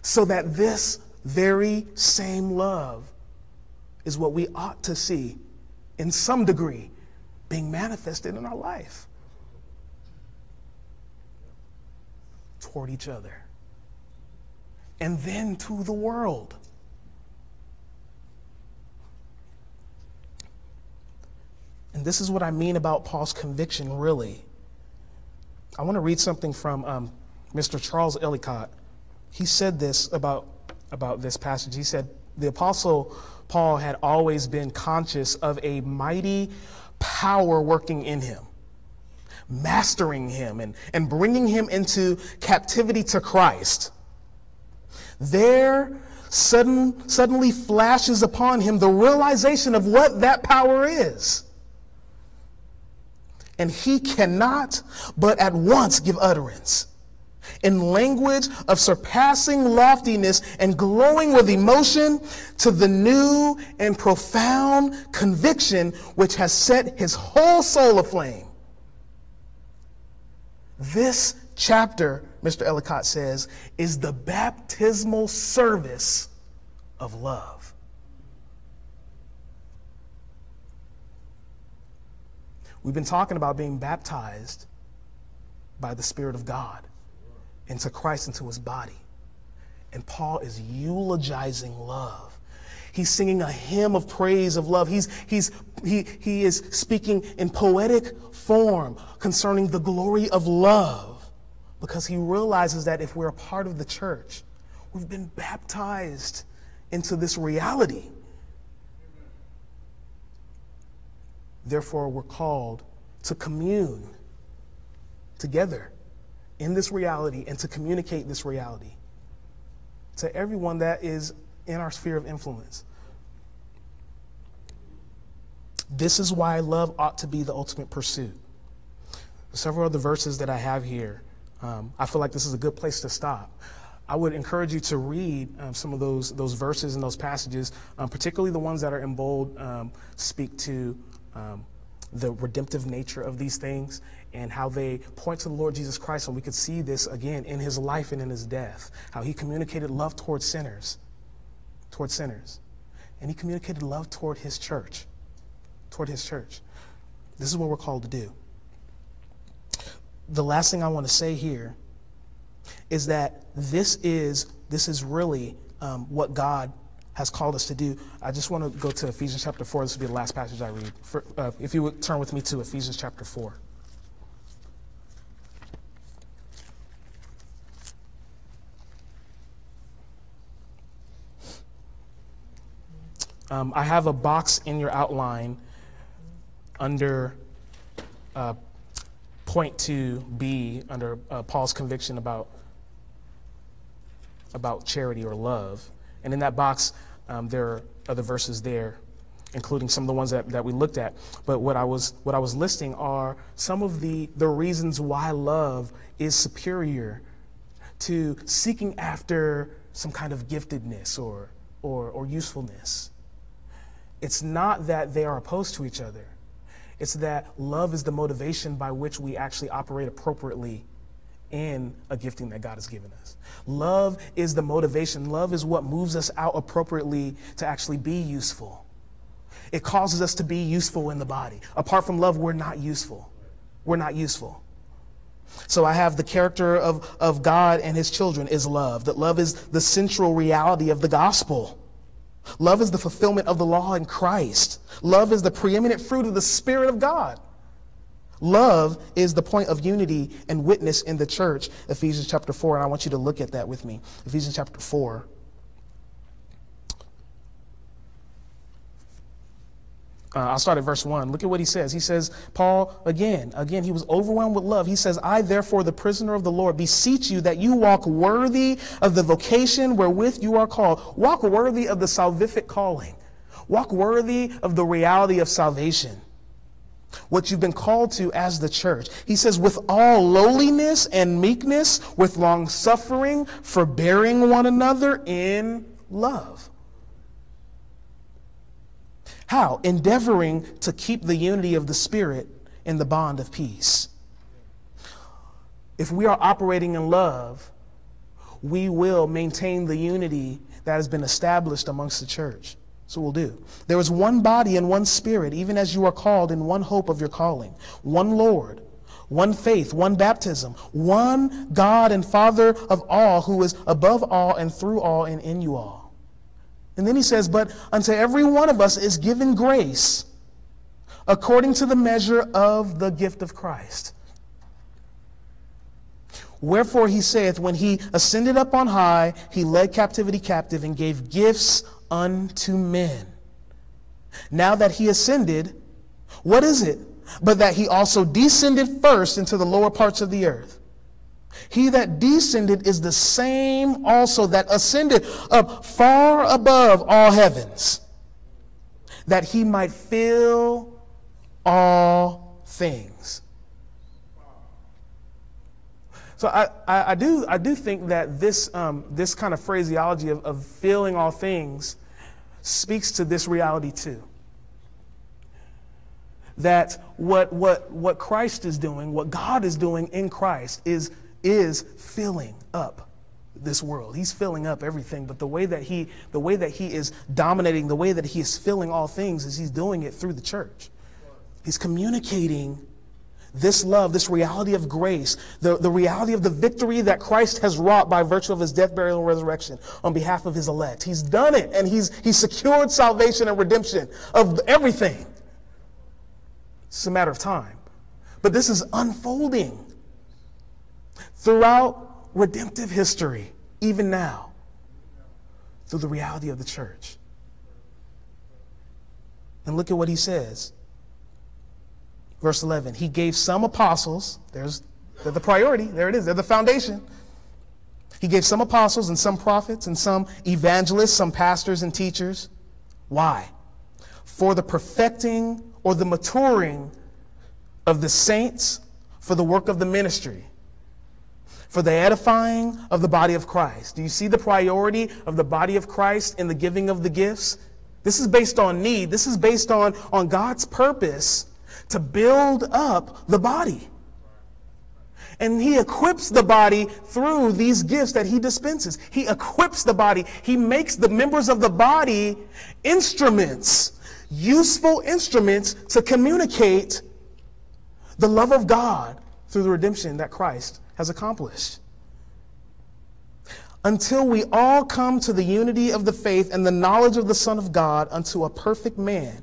So that this very same love is what we ought to see in some degree being manifested in our life toward each other and then to the world. And this is what I mean about Paul's conviction, really. I want to read something from um, Mr. Charles Ellicott. He said this about, about this passage. He said, The Apostle Paul had always been conscious of a mighty power working in him, mastering him, and, and bringing him into captivity to Christ. There sudden, suddenly flashes upon him the realization of what that power is. And he cannot but at once give utterance in language of surpassing loftiness and glowing with emotion to the new and profound conviction which has set his whole soul aflame. This chapter, Mr. Ellicott says, is the baptismal service of love. We've been talking about being baptized by the Spirit of God into Christ, into his body. And Paul is eulogizing love. He's singing a hymn of praise of love. He's, he's, he, he is speaking in poetic form concerning the glory of love because he realizes that if we're a part of the church, we've been baptized into this reality. Therefore, we're called to commune together in this reality and to communicate this reality to everyone that is in our sphere of influence. This is why love ought to be the ultimate pursuit. Several other verses that I have here um, I feel like this is a good place to stop. I would encourage you to read um, some of those those verses and those passages, um, particularly the ones that are in bold, um, speak to um, the redemptive nature of these things and how they point to the Lord Jesus Christ. And we could see this again in his life and in his death, how he communicated love towards sinners, towards sinners, and he communicated love toward his church, toward his church. This is what we're called to do the last thing I want to say here is that this is this is really um, what God has called us to do. I just want to go to Ephesians chapter four. This will be the last passage I read. For, uh, if you would turn with me to Ephesians chapter four. Um, I have a box in your outline under uh, point to B under uh, Paul's conviction about, about charity or love. And in that box, um, there are other verses there, including some of the ones that, that we looked at. But what I was, what I was listing are some of the, the reasons why love is superior to seeking after some kind of giftedness or, or, or usefulness. It's not that they are opposed to each other. It's that love is the motivation by which we actually operate appropriately in a gifting that God has given us. Love is the motivation. Love is what moves us out appropriately to actually be useful. It causes us to be useful in the body. Apart from love, we're not useful. We're not useful. So I have the character of, of God and his children is love, that love is the central reality of the gospel. Love is the fulfillment of the law in Christ. Love is the preeminent fruit of the Spirit of God. Love is the point of unity and witness in the church. Ephesians chapter 4, and I want you to look at that with me. Ephesians chapter 4. Uh, I'll start at verse 1. Look at what he says. He says, Paul, again, again, he was overwhelmed with love. He says, I, therefore, the prisoner of the Lord, beseech you that you walk worthy of the vocation wherewith you are called. Walk worthy of the salvific calling. Walk worthy of the reality of salvation. What you've been called to as the church. He says, with all lowliness and meekness, with long suffering, forbearing one another in love. How? Endeavoring to keep the unity of the Spirit in the bond of peace. If we are operating in love, we will maintain the unity that has been established amongst the church. So we'll do. There is one body and one spirit, even as you are called in one hope of your calling, one Lord, one faith, one baptism, one God and Father of all, who is above all and through all and in you all. And then he says, But unto every one of us is given grace according to the measure of the gift of Christ. Wherefore he saith, When he ascended up on high, he led captivity captive and gave gifts unto men. Now that he ascended, what is it? But that he also descended first into the lower parts of the earth. He that descended is the same also that ascended up far above all heavens, that he might fill all things. So I, I, I, do, I do think that this, um, this kind of phraseology of, of filling all things speaks to this reality too. That what, what, what Christ is doing, what God is doing in Christ, is, is filling up this world. He's filling up everything, but the way that he the way that he is dominating, the way that he is filling all things is he's doing it through the church. He's communicating this love, this reality of grace, the, the reality of the victory that Christ has wrought by virtue of his death, burial, and resurrection on behalf of his elect. He's done it, and he's, he's secured salvation and redemption of everything. It's a matter of time. But this is unfolding throughout redemptive history, even now, through the reality of the church. And look at what he says. Verse 11, he gave some apostles, there's they're the priority, there it is, they're the foundation. He gave some apostles and some prophets and some evangelists, some pastors and teachers. Why? For the perfecting or the maturing of the saints for the work of the ministry, for the edifying of the body of Christ. Do you see the priority of the body of Christ in the giving of the gifts? This is based on need. This is based on, on God's purpose to build up the body. And he equips the body through these gifts that he dispenses. He equips the body. He makes the members of the body instruments, useful instruments to communicate the love of God through the redemption that Christ has accomplished. Until we all come to the unity of the faith and the knowledge of the Son of God unto a perfect man,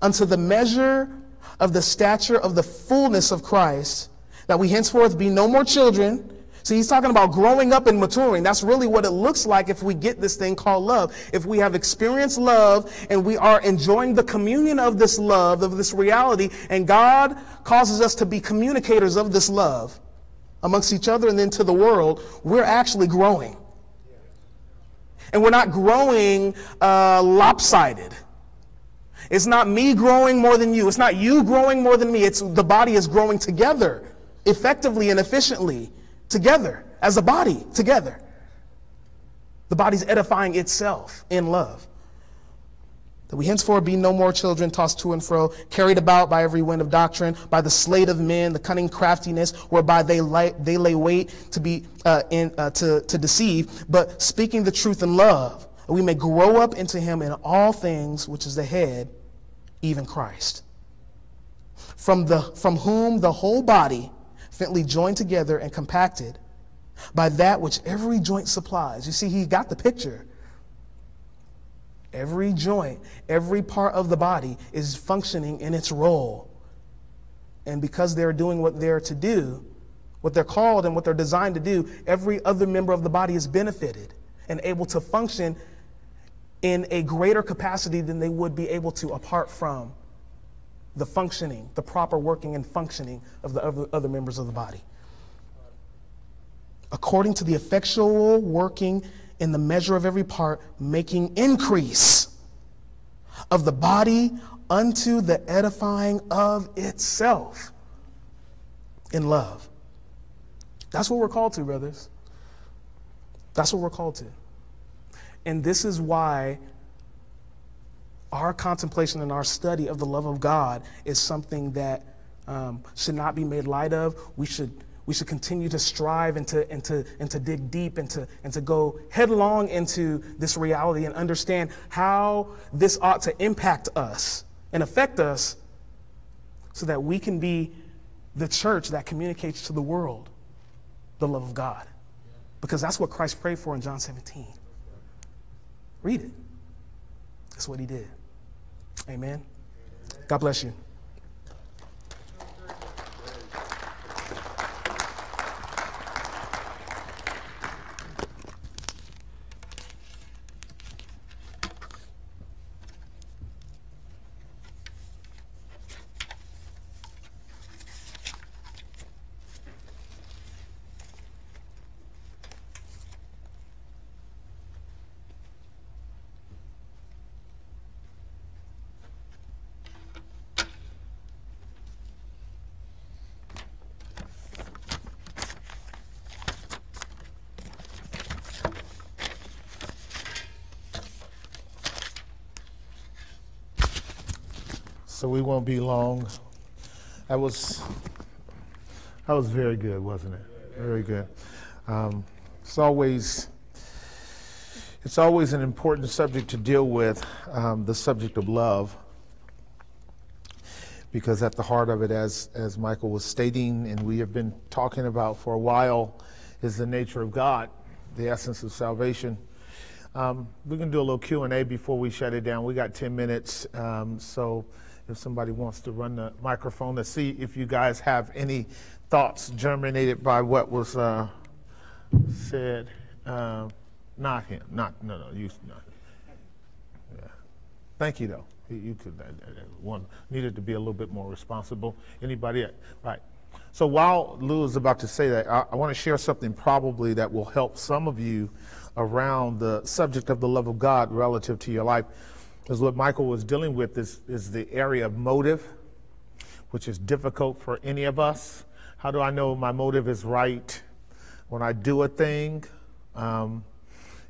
unto the measure of the stature of the fullness of Christ, that we henceforth be no more children. See, he's talking about growing up and maturing. That's really what it looks like if we get this thing called love. If we have experienced love and we are enjoying the communion of this love, of this reality, and God causes us to be communicators of this love amongst each other and then to the world, we're actually growing. And we're not growing uh, lopsided. It's not me growing more than you. It's not you growing more than me. It's the body is growing together, effectively and efficiently, together, as a body, together. The body's edifying itself in love. That we henceforth be no more children tossed to and fro, carried about by every wind of doctrine, by the sleight of men, the cunning craftiness whereby they, lay, they lay wait to be uh, in, uh, to, to deceive, but speaking the truth in love we may grow up into him in all things, which is the head, even Christ. From, the, from whom the whole body, fitly joined together and compacted by that which every joint supplies. You see, he got the picture. Every joint, every part of the body is functioning in its role. And because they're doing what they're to do, what they're called and what they're designed to do, every other member of the body is benefited and able to function in a greater capacity than they would be able to apart from the functioning, the proper working and functioning of the other, members of the body. According to the effectual working in the measure of every part, making increase of the body unto the edifying of itself in love. That's what we're called to, brothers. That's what we're called to. And this is why our contemplation and our study of the love of God is something that um, should not be made light of. We should, we should continue to strive and to, and, to, and to dig deep and to, and to go headlong into this reality and understand how this ought to impact us and affect us so that we can be the church that communicates to the world the love of God. Because that's what Christ prayed for in John 17. Read it. That's what he did. Amen. God bless you. So we won't be long. That was that was very good, wasn't it? Very good. Um, it's always it's always an important subject to deal with, um, the subject of love, because at the heart of it, as as Michael was stating, and we have been talking about for a while, is the nature of God, the essence of salvation. Um, we can do a little Q and A before we shut it down. We got 10 minutes, um, so if somebody wants to run the microphone to see if you guys have any thoughts germinated by what was uh, said. Uh, not him. Not no no you not. Yeah. Thank you though. You could uh, uh, one needed to be a little bit more responsible. Anybody? Right. So while Lou is about to say that, I, I want to share something probably that will help some of you around the subject of the love of God relative to your life. Because what Michael was dealing with is, is the area of motive, which is difficult for any of us. How do I know my motive is right when I do a thing? Um,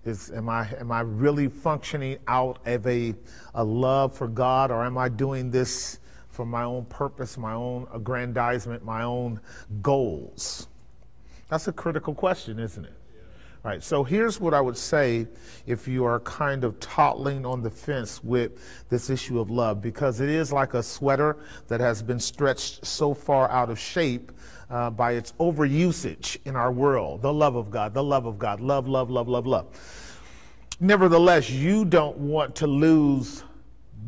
is am I am I really functioning out of a, a love for God, or am I doing this for my own purpose, my own aggrandizement, my own goals? That's a critical question, isn't it? Right. So here's what I would say if you are kind of toddling on the fence with this issue of love, because it is like a sweater that has been stretched so far out of shape uh, by its overusage in our world. The love of God, the love of God, love, love, love, love, love. Nevertheless, you don't want to lose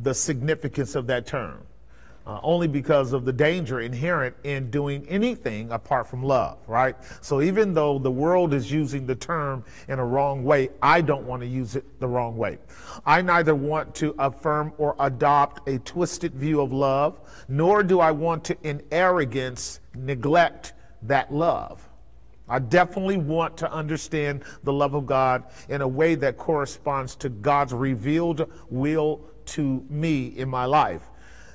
the significance of that term uh, only because of the danger inherent in doing anything apart from love, right? So even though the world is using the term in a wrong way, I don't want to use it the wrong way. I neither want to affirm or adopt a twisted view of love, nor do I want to, in arrogance, neglect that love. I definitely want to understand the love of God in a way that corresponds to God's revealed will to me in my life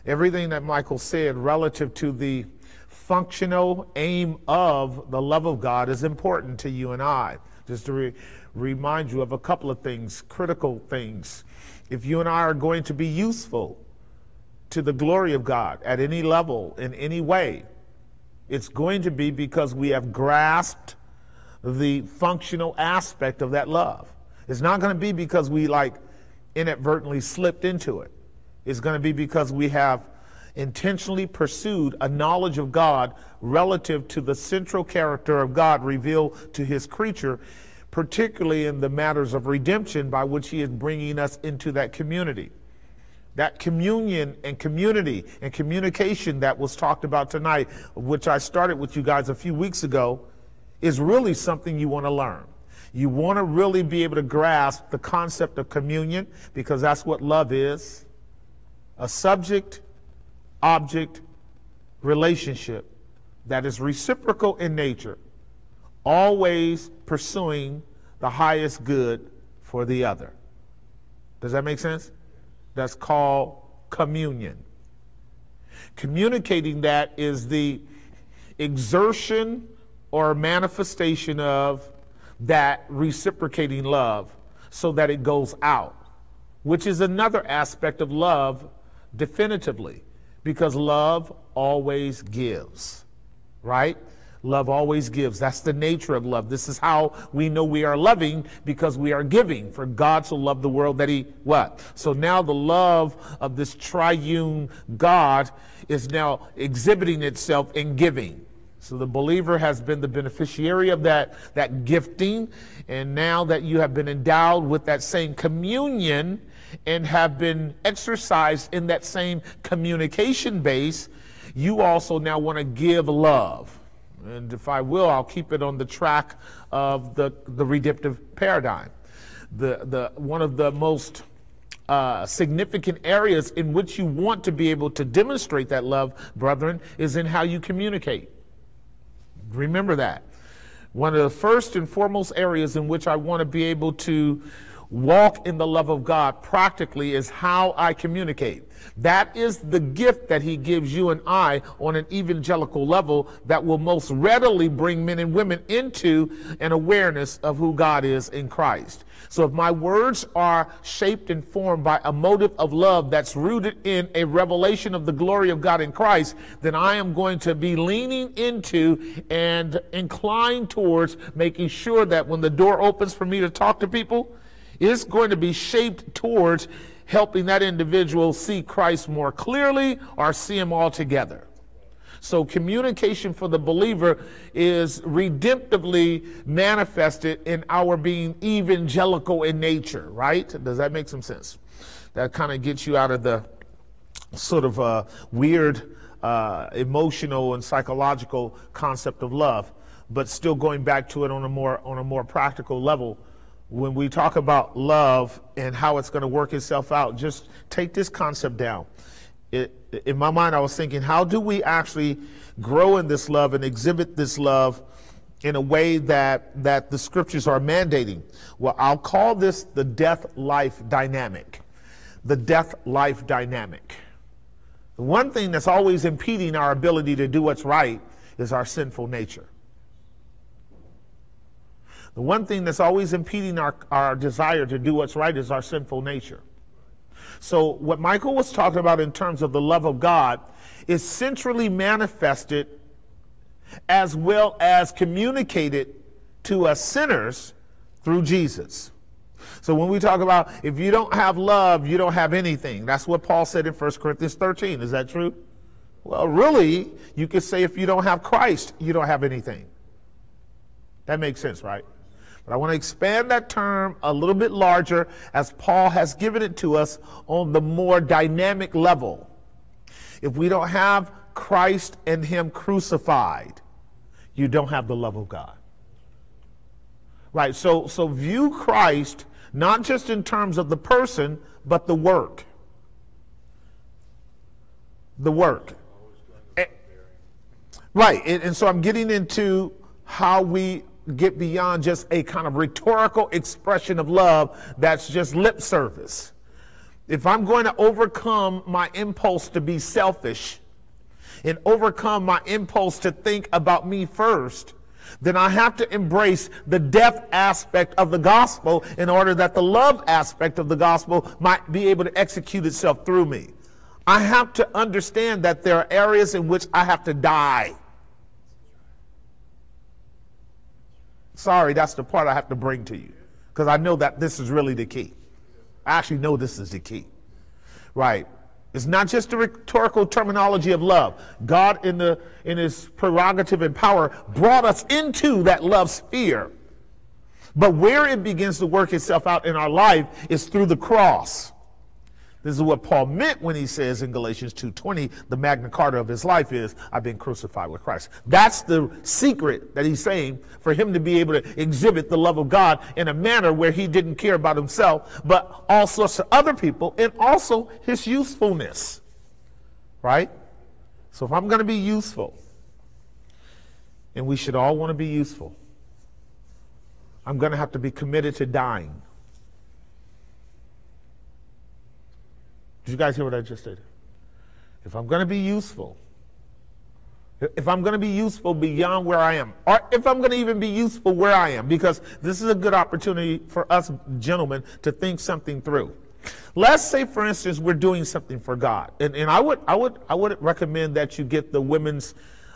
everything that Michael said relative to the functional aim of the love of God is important to you and I. Just to re- remind you of a couple of things, critical things. If you and I are going to be useful to the glory of God at any level, in any way, it's going to be because we have grasped the functional aspect of that love. It's not going to be because we like inadvertently slipped into it is going to be because we have intentionally pursued a knowledge of God relative to the central character of God revealed to his creature, particularly in the matters of redemption by which he is bringing us into that community. That communion and community and communication that was talked about tonight, which I started with you guys a few weeks ago, is really something you want to learn. You want to really be able to grasp the concept of communion because that's what love is a subject object relationship that is reciprocal in nature, always pursuing the highest good for the other. Does that make sense? That's called communion. Communicating that is the exertion or manifestation of that reciprocating love so that it goes out, which is another aspect of love definitively because love always gives, right? Love always gives. That's the nature of love. This is how we know we are loving because we are giving. For God so loved the world that he what? So now the love of this triune God is now exhibiting itself in giving. So the believer has been the beneficiary of that, that gifting. And now that you have been endowed with that same communion, and have been exercised in that same communication base, you also now want to give love. And if I will, I'll keep it on the track of the, the redemptive paradigm. The, the, one of the most uh, significant areas in which you want to be able to demonstrate that love, brethren, is in how you communicate. Remember that. One of the first and foremost areas in which I want to be able to walk in the love of God practically is how I communicate. That is the gift that he gives you and I on an evangelical level that will most readily bring men and women into an awareness of who God is in Christ. So if my words are shaped and formed by a motive of love that's rooted in a revelation of the glory of God in Christ, then I am going to be leaning into and inclined towards making sure that when the door opens for me to talk to people, it's going to be shaped towards helping that individual see Christ more clearly or see him altogether. So communication for the believer is redemptively manifested in our being evangelical in nature, right? Does that make some sense? That kind of gets you out of the sort of uh, weird uh, emotional and psychological concept of love, but still going back to it on a more on a more practical level when we talk about love and how it's going to work itself out, just take this concept down. It, in my mind, I was thinking, how do we actually grow in this love and exhibit this love in a way that, that the scriptures are mandating? Well, I'll call this the death life dynamic. The death life dynamic. The one thing that's always impeding our ability to do what's right is our sinful nature. The one thing that's always impeding our, our desire to do what's right is our sinful nature. So, what Michael was talking about in terms of the love of God is centrally manifested as well as communicated to us sinners through Jesus. So when we talk about if you don't have love, you don't have anything. That's what Paul said in 1 Corinthians 13. Is that true? Well, really, you could say if you don't have Christ, you don't have anything. That makes sense, right? But I want to expand that term a little bit larger as Paul has given it to us on the more dynamic level. If we don't have Christ and Him crucified, you don't have the love of God. Right? So, so view Christ not just in terms of the person, but the work. The work. And, right. And, and so I'm getting into how we get beyond just a kind of rhetorical expression of love that's just lip service. If I'm going to overcome my impulse to be selfish and overcome my impulse to think about me first, then I have to embrace the death aspect of the gospel in order that the love aspect of the gospel might be able to execute itself through me. I have to understand that there are areas in which I have to die. Sorry, that's the part I have to bring to you because I know that this is really the key. I actually know this is the key. Right. It's not just the rhetorical terminology of love. God, in, the, in his prerogative and power, brought us into that love sphere. But where it begins to work itself out in our life is through the cross. This is what Paul meant when he says in Galatians 2:20, the Magna Carta of his life is, I've been crucified with Christ. That's the secret that he's saying for him to be able to exhibit the love of God in a manner where he didn't care about himself, but all sorts of other people, and also his usefulness. Right? So if I'm going to be useful, and we should all want to be useful, I'm going to have to be committed to dying. Did you guys hear what I just said? If I'm going to be useful, if I'm going to be useful beyond where I am, or if I'm going to even be useful where I am, because this is a good opportunity for us gentlemen to think something through. Let's say, for instance, we're doing something for God, and, and I would I would I would recommend that you get the women's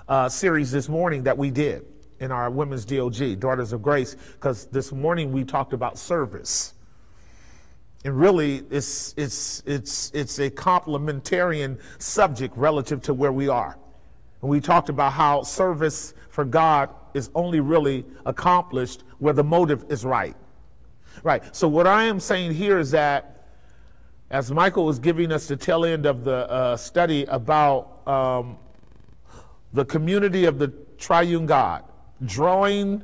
uh, series this morning that we did in our women's DOG, Daughters of Grace, because this morning we talked about service. And really, it's, it's, it's, it's a complementarian subject relative to where we are. And we talked about how service for God is only really accomplished where the motive is right. Right. So, what I am saying here is that as Michael was giving us the tail end of the uh, study about um, the community of the triune God, drawing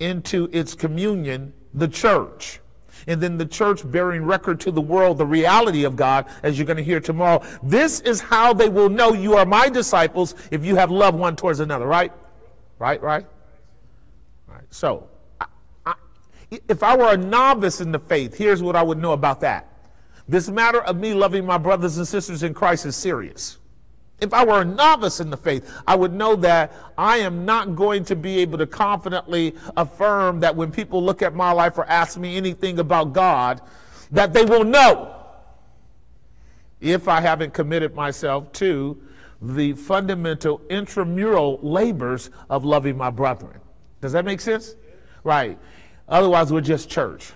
into its communion the church and then the church bearing record to the world the reality of God, as you're going to hear tomorrow. This is how they will know you are my disciples if you have love one towards another, right? Right, right? Right. So, I, I, If I were a novice in the faith, here's what I would know about that. This matter of me loving my brothers and sisters in Christ is serious. If I were a novice in the faith, I would know that I am not going to be able to confidently affirm that when people look at my life or ask me anything about God, that they will know if I haven't committed myself to the fundamental intramural labors of loving my brethren. Does that make sense? Right. Otherwise, we're just church.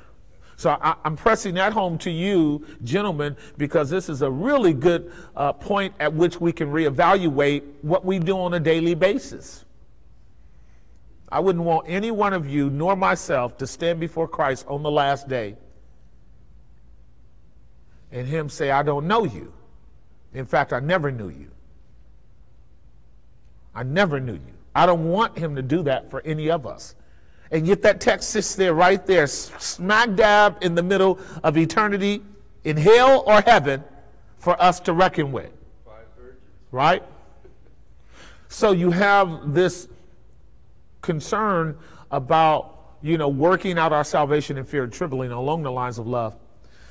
So I, am pressing that home to you, gentlemen, because this is a really good uh, point at which we can reevaluate what we do on a daily basis. I wouldn't want any one of you, nor myself, to stand before Christ on the last day and Him say, I don't know you. In fact, I never knew you. I never knew you. I don't want Him to do that for any of us. And yet that text sits there right there, smack dab in the middle of eternity in hell or heaven for us to reckon with. Right? So you have this concern about, you know, working out our salvation in fear and trembling along the lines of love.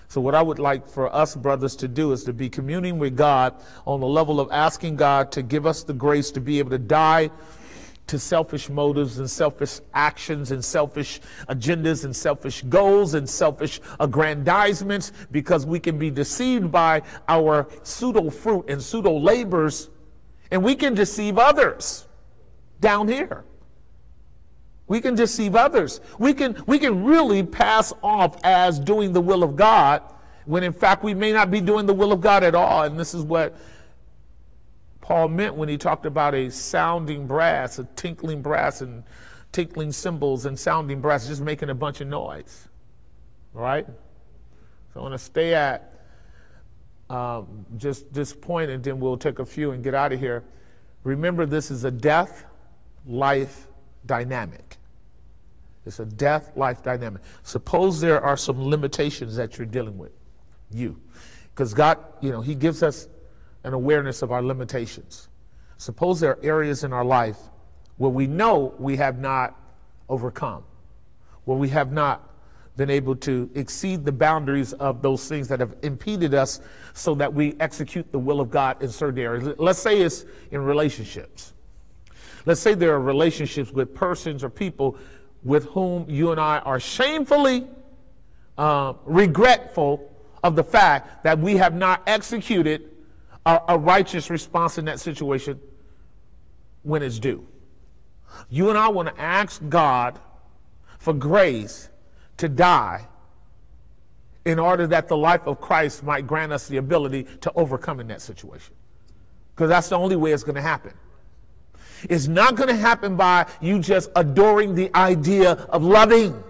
So what I would like for us brothers to do is to be communing with God on the level of asking God to give us the grace to be able to die to selfish motives and selfish actions and selfish agendas and selfish goals and selfish aggrandizements because we can be deceived by our pseudo fruit and pseudo labors and we can deceive others down here. We can deceive others. We can, we can really pass off as doing the will of God when in fact we may not be doing the will of God at all. And this is what Paul meant when he talked about a sounding brass, a tinkling brass and tinkling cymbals and sounding brass, just making a bunch of noise. All right? So I want to stay at um, just this point and then we'll take a few and get out of here. Remember, this is a death life dynamic. It's a death life dynamic. Suppose there are some limitations that you're dealing with, you. Because God, you know, He gives us an awareness of our limitations. Suppose there are areas in our life where we know we have not overcome, where we have not been able to exceed the boundaries of those things that have impeded us so that we execute the will of God in certain areas. Let's say it's in relationships. Let's say there are relationships with persons or people with whom you and I are shamefully uh, regretful of the fact that we have not executed a, a righteous response in that situation when it's due. You and I want to ask God for grace to die in order that the life of Christ might grant us the ability to overcome in that situation. Because that's the only way it's going to happen. It's not going to happen by you just adoring the idea of loving.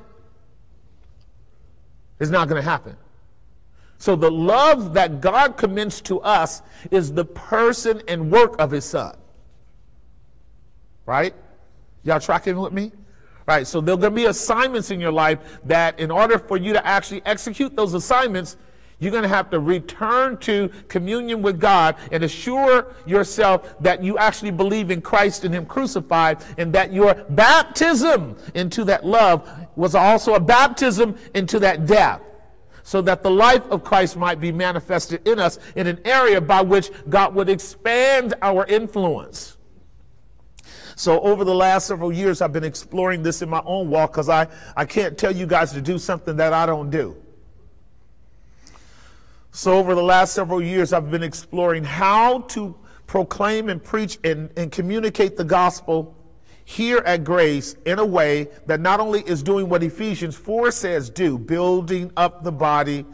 It's not going to happen. So the love that God commends to us is the person and work of his son. Right? Y'all tracking with me? Right. So there're going to be assignments in your life that in order for you to actually execute those assignments, you're going to have to return to communion with God and assure yourself that you actually believe in Christ and Him crucified and that your baptism into that love was also a baptism into that death so that the life of Christ might be manifested in us in an area by which God would expand our influence. So over the last several years, I've been exploring this in my own walk because I, I can't tell you guys to do something that I don't do. So over the last several years, I've been exploring how to proclaim and preach and, and communicate the gospel here at Grace in a way that not only is doing what Ephesians 4 says do, building up the body,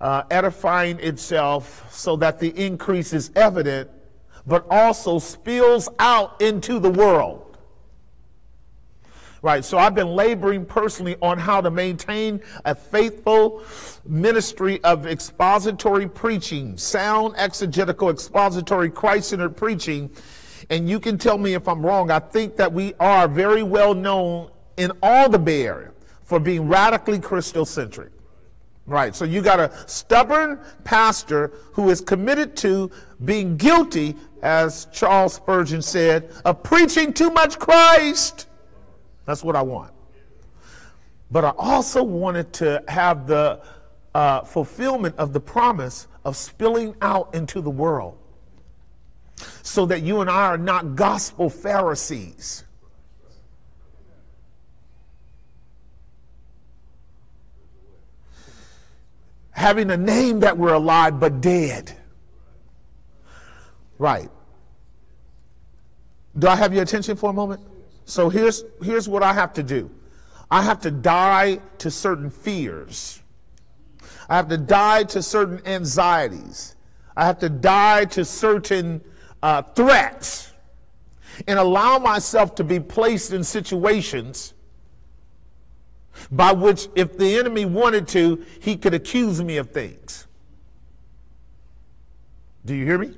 uh, edifying itself so that the increase is evident, but also spills out into the world. Right, so I've been laboring personally on how to maintain a faithful ministry of expository preaching, sound exegetical expository Christ centered preaching and you can tell me if I'm wrong, I think that we are very well known in all the Bay Area for being radically Christocentric. Right, so you got a stubborn pastor who is committed to being guilty, as Charles Spurgeon said, of preaching too much Christ. That's what I want. but I also wanted to have the uh, fulfillment of the promise of spilling out into the world so that you and I are not gospel Pharisees. Having a name that we're alive but dead. Right. Do I have your attention for a moment? So here's, here's what I have to do I have to die to certain fears, I have to die to certain anxieties, I have to die to certain uh, threats, and allow myself to be placed in situations by which, if the enemy wanted to, he could accuse me of things. Do you hear me?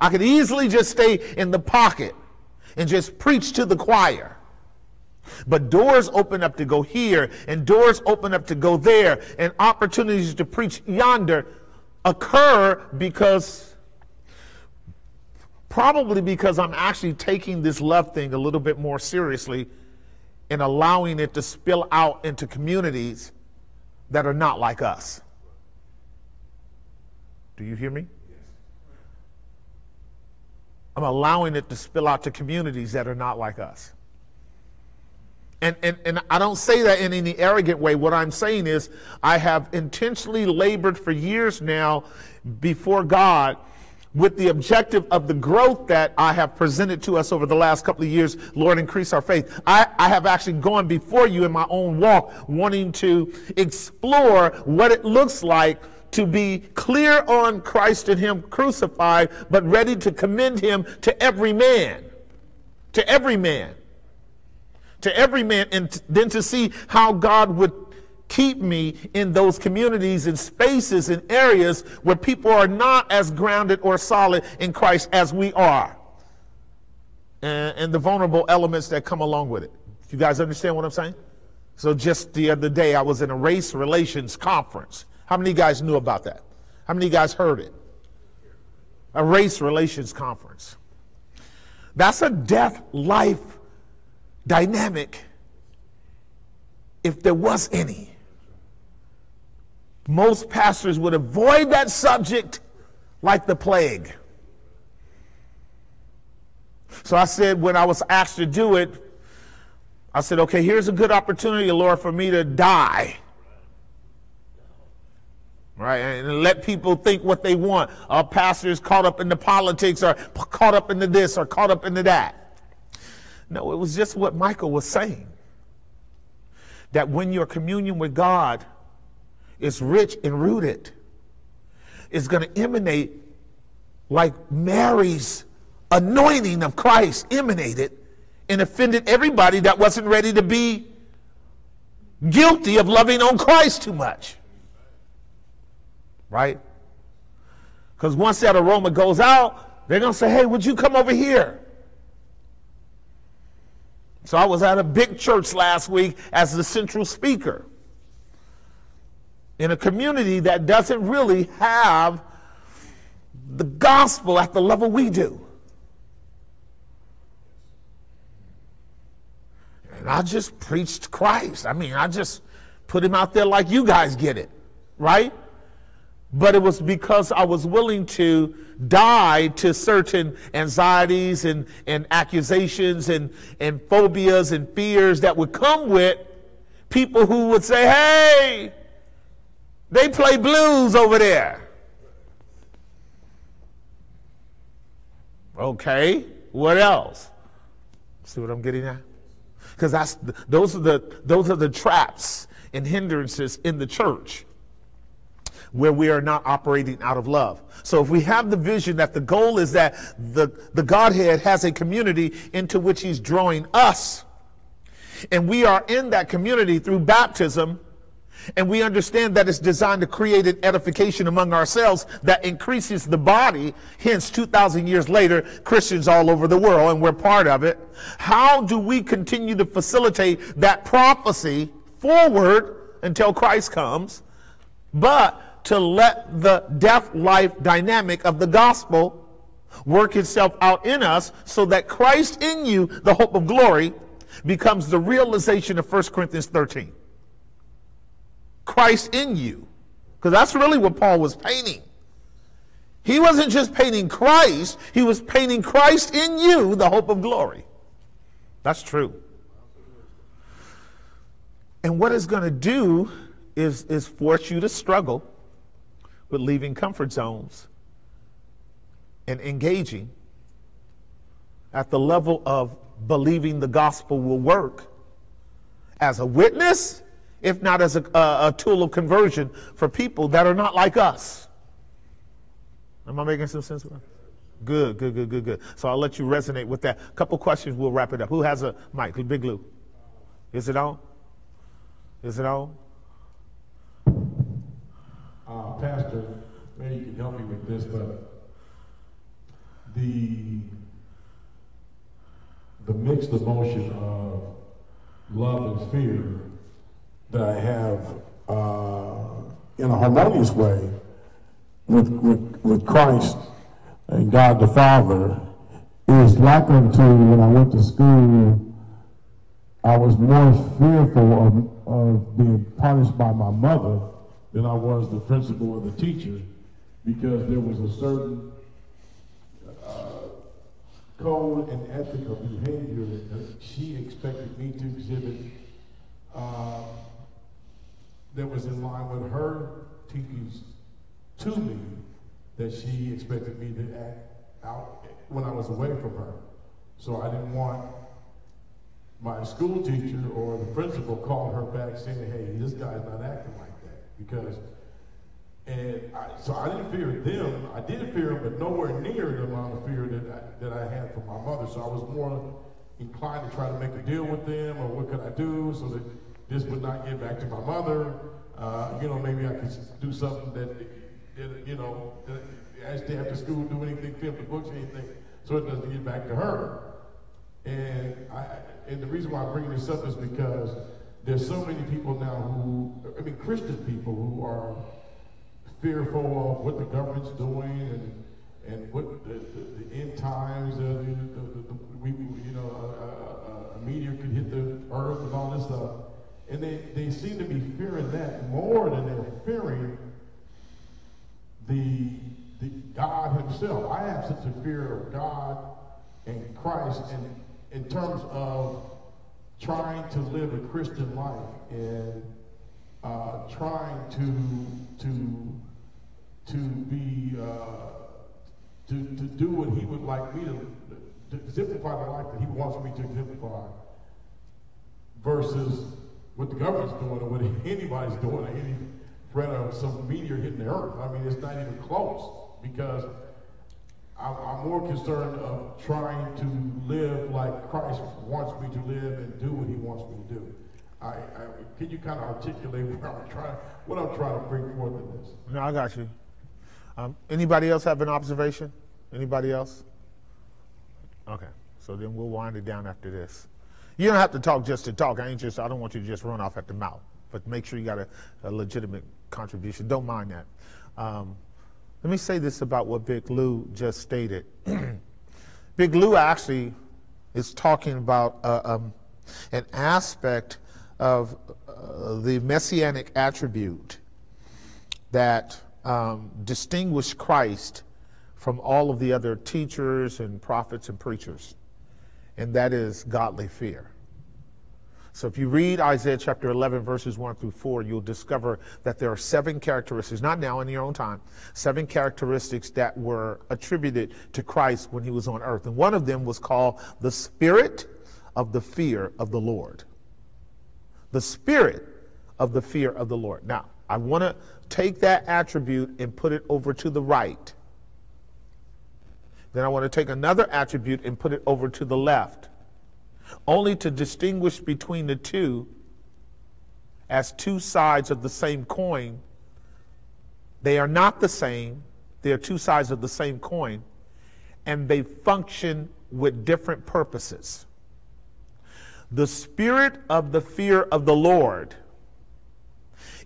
I could easily just stay in the pocket and just preach to the choir. But doors open up to go here, and doors open up to go there, and opportunities to preach yonder occur because probably because I'm actually taking this love thing a little bit more seriously and allowing it to spill out into communities that are not like us. Do you hear me? I'm allowing it to spill out to communities that are not like us. And, and, and I don't say that in any arrogant way. What I'm saying is, I have intentionally labored for years now before God with the objective of the growth that I have presented to us over the last couple of years. Lord, increase our faith. I, I have actually gone before you in my own walk, wanting to explore what it looks like to be clear on Christ and Him crucified, but ready to commend Him to every man. To every man. To every man, and then to see how God would keep me in those communities and spaces and areas where people are not as grounded or solid in Christ as we are. And, and, the vulnerable elements that come along with it. You guys understand what I'm saying? So just the other day, I was in a race relations conference how many guys knew about that? How many of you guys heard it? A race relations conference. That's a death life dynamic if there was any. Most pastors would avoid that subject like the plague. So I said, when I was asked to do it, I said, okay, here's a good opportunity, Lord, for me to die right? And let people think what they want. Our pastors caught up in the politics or caught up into this or caught up into that. No, it was just what Michael was saying. That when your communion with God is rich and rooted, it's going to emanate like Mary's anointing of Christ emanated and offended everybody that wasn't ready to be guilty of loving on Christ too much right? Because once that aroma goes out, they're going to say, hey, would you come over here? So I was at a big church last week as the central speaker in a community that doesn't really have the gospel at the level we do. And I just preached Christ. I mean, I just put him out there like you guys get it, right? but it was because I was willing to die to certain anxieties and, and accusations and, and phobias and fears that would come with people who would say, hey, they play blues over there. Okay, what else? See what I'm getting at? Because that's those are the those are the traps and hindrances in the church where we are not operating out of love. So if we have the vision that the goal is that the, the Godhead has a community into which he's drawing us, and we are in that community through baptism, and we understand that it's designed to create an edification among ourselves that increases the body. Hence, 2,000 years later, Christians all over the world, and we're part of it. How do we continue to facilitate that prophecy forward until Christ comes? But to let the death life dynamic of the gospel work itself out in us so that Christ in you, the hope of glory, becomes the realization of 1 Corinthians 13. Christ in you. Because that's really what Paul was painting. He wasn't just painting Christ, he was painting Christ in you, the hope of glory. That's true. And what it's going to do is, is force you to struggle with leaving comfort zones and engaging at the level of believing the gospel will work as a witness, if not as a, a, tool of conversion for people that are not like us. Am I making some sense? Good, good, good, good, good. So I'll let you resonate with that. A couple questions, we'll wrap it up. Who has a mic? Big Lou. Is it on? Is it on? Uh, Pastor, maybe you can help me with this, but the the mixed emotion of love and fear that I have uh, in a harmonious way with, with, with Christ and God the Father is like unto when I went to school, I was more fearful of, of being punished by my mother than I was the principal or the teacher because there was a certain uh, code and ethic of behavior that she expected me to exhibit uh, that was in line with her teachings to me that she expected me to act out when I was away from her. So I didn't want my school teacher or the principal calling her back saying, hey, this guy's not acting like that. Because, and I, so I didn't fear them. I did fear them, but nowhere near the amount of fear that I, that I had for my mother. So I was more inclined to try to make a deal with them or what could I do so that this would not get back to my mother. Uh, you know, maybe I could do something that you know, they after school do anything, flip the books, anything, so it doesn't get back to her. And I, and the reason why I bring this up is because there's so many people now who, I mean, Christian people who are fearful of what the government's doing and and what the, the, the end times, uh, the, the, we, you know, a, a, a meteor could hit the earth and all this stuff. And they, they seem to be fearing that more than they're fearing the, the God himself. I have such a fear of God and Christ and in terms of trying to live a Christian life and uh, trying to to to be uh, to, to do what he would like me to, to exemplify the life that he wants me to exemplify versus what the government's doing or what anybody's doing or any threat of some meteor hitting the earth. I mean, it's not even close because I'm, I'm, more concerned of trying to live like Christ wants me to live and do what he wants me to do. I, I, can you kind of articulate <laughs> what I'm trying, what I'm trying to bring forth in this? No, I got you. Um, anybody else have an observation? Anybody else? Okay, so then we'll wind it down after this. You don't have to talk just to talk. I ain't just. I don't want you to just run off at the mouth but make sure you got a, a legitimate contribution. Don't mind that. Um, let me say this about what Big Lou just stated. <clears throat> Big Lou actually is talking about uh, um, an aspect of uh, the messianic attribute that um, distinguished Christ from all of the other teachers and prophets and preachers, and that is godly fear. So if you read Isaiah chapter 11, verses 1 through 4, you'll discover that there are seven characteristics, not now in your own time, seven characteristics that were attributed to Christ when he was on earth. And one of them was called the spirit of the fear of the Lord. The spirit of the fear of the Lord. Now, I want to take that attribute and put it over to the right. Then I want to take another attribute and put it over to the left only to distinguish between the two as two sides of the same coin. They are not the same, they are two sides of the same coin, and they function with different purposes. The spirit of the fear of the Lord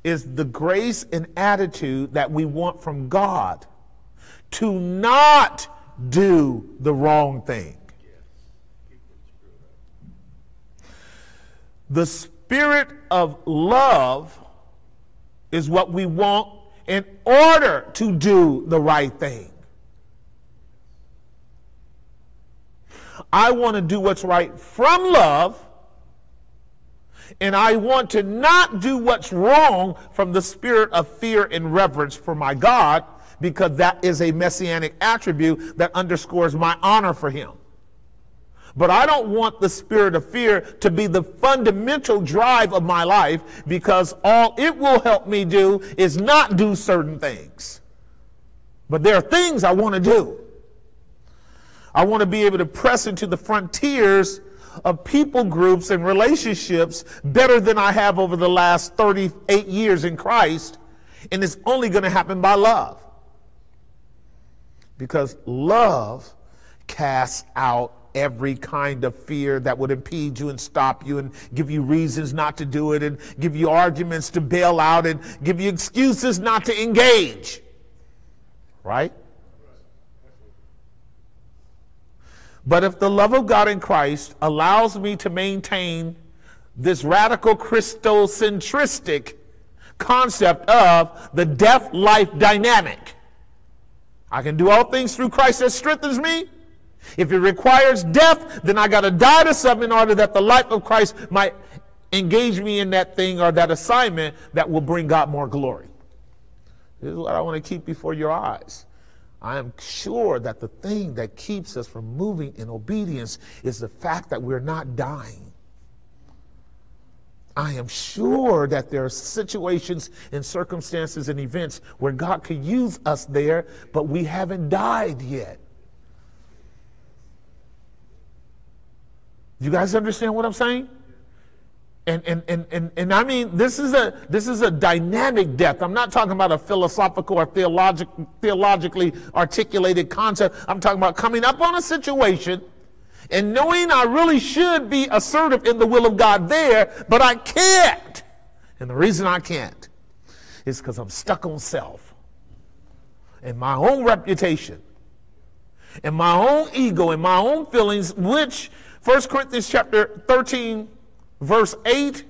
is the grace and attitude that we want from God to not do the wrong thing. The spirit of love is what we want in order to do the right thing. I want to do what's right from love, and I want to not do what's wrong from the spirit of fear and reverence for my God, because that is a messianic attribute that underscores my honor for Him. But I don't want the spirit of fear to be the fundamental drive of my life because all it will help me do is not do certain things. But there are things I want to do. I want to be able to press into the frontiers of people groups and relationships better than I have over the last 38 years in Christ. And it's only going to happen by love. Because love casts out every kind of fear that would impede you and stop you and give you reasons not to do it and give you arguments to bail out and give you excuses not to engage. Right? But if the love of God in Christ allows me to maintain this radical Christocentristic concept of the death life dynamic, I can do all things through Christ that strengthens me. If it requires death, then I got to die to something in order that the life of Christ might engage me in that thing or that assignment that will bring God more glory. This is what I want to keep before your eyes. I am sure that the thing that keeps us from moving in obedience is the fact that we're not dying. I am sure that there are situations and circumstances and events where God could use us there, but we haven't died yet. You guys understand what I'm saying? And, and, and, and, and I mean, this is, a, this is a dynamic death. I'm not talking about a philosophical or theologic, theologically articulated concept. I'm talking about coming up on a situation and knowing I really should be assertive in the will of God there, but I can't. And the reason I can't is because I'm stuck on self and my own reputation and my own ego and my own feelings, which 1 Corinthians chapter 13 verse 8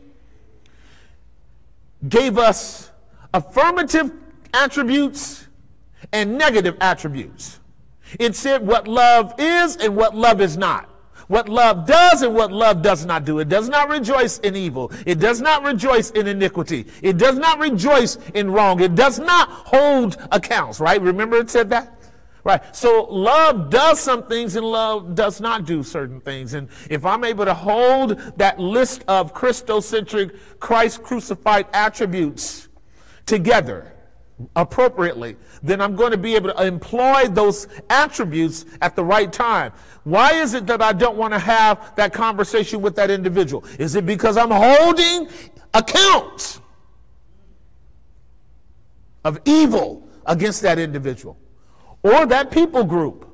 gave us affirmative attributes and negative attributes. It said what love is and what love is not. What love does and what love does not do. It does not rejoice in evil. It does not rejoice in iniquity. It does not rejoice in wrong. It does not hold accounts, right? Remember it said that? Right. So love does some things and love does not do certain things. And if I'm able to hold that list of Christocentric, Christ crucified attributes together appropriately, then I'm going to be able to employ those attributes at the right time. Why is it that I don't want to have that conversation with that individual? Is it because I'm holding accounts of evil against that individual? or that people group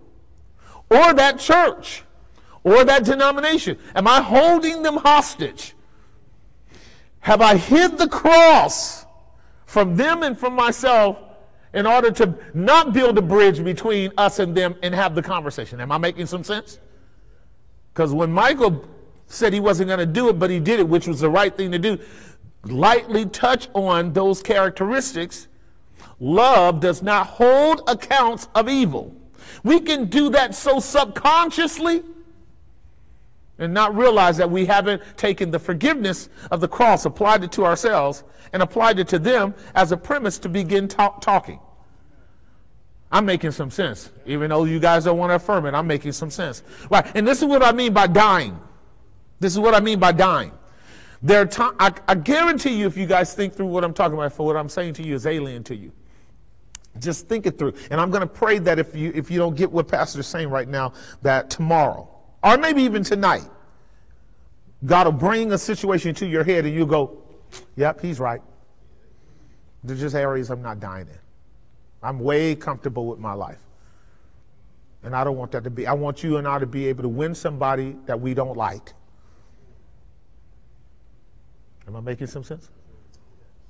or that church or that denomination? Am I holding them hostage? Have I hid the cross from them and from myself in order to not build a bridge between us and them and have the conversation? Am I making some sense? Because when Michael said he wasn't going to do it, but he did it, which was the right thing to do, lightly touch on those characteristics Love does not hold accounts of evil. We can do that so subconsciously and not realize that we haven't taken the forgiveness of the cross, applied it to ourselves, and applied it to them as a premise to begin talk- talking. I'm making some sense. Even though you guys don't want to affirm it, I'm making some sense. Right. And this is what I mean by dying. This is what I mean by dying. There are time, I, I guarantee you, if you guys think through what I'm talking about, for what I'm saying to you is alien to you. Just think it through. And I'm going to pray that if you, if you don't get what Pastor's saying right now, that tomorrow, or maybe even tonight, God will bring a situation to your head and you go, yep, he's right. There's just areas I'm not dying in. I'm way comfortable with my life. And I don't want that to be. I want you and I to be able to win somebody that we don't like. Am I making some sense?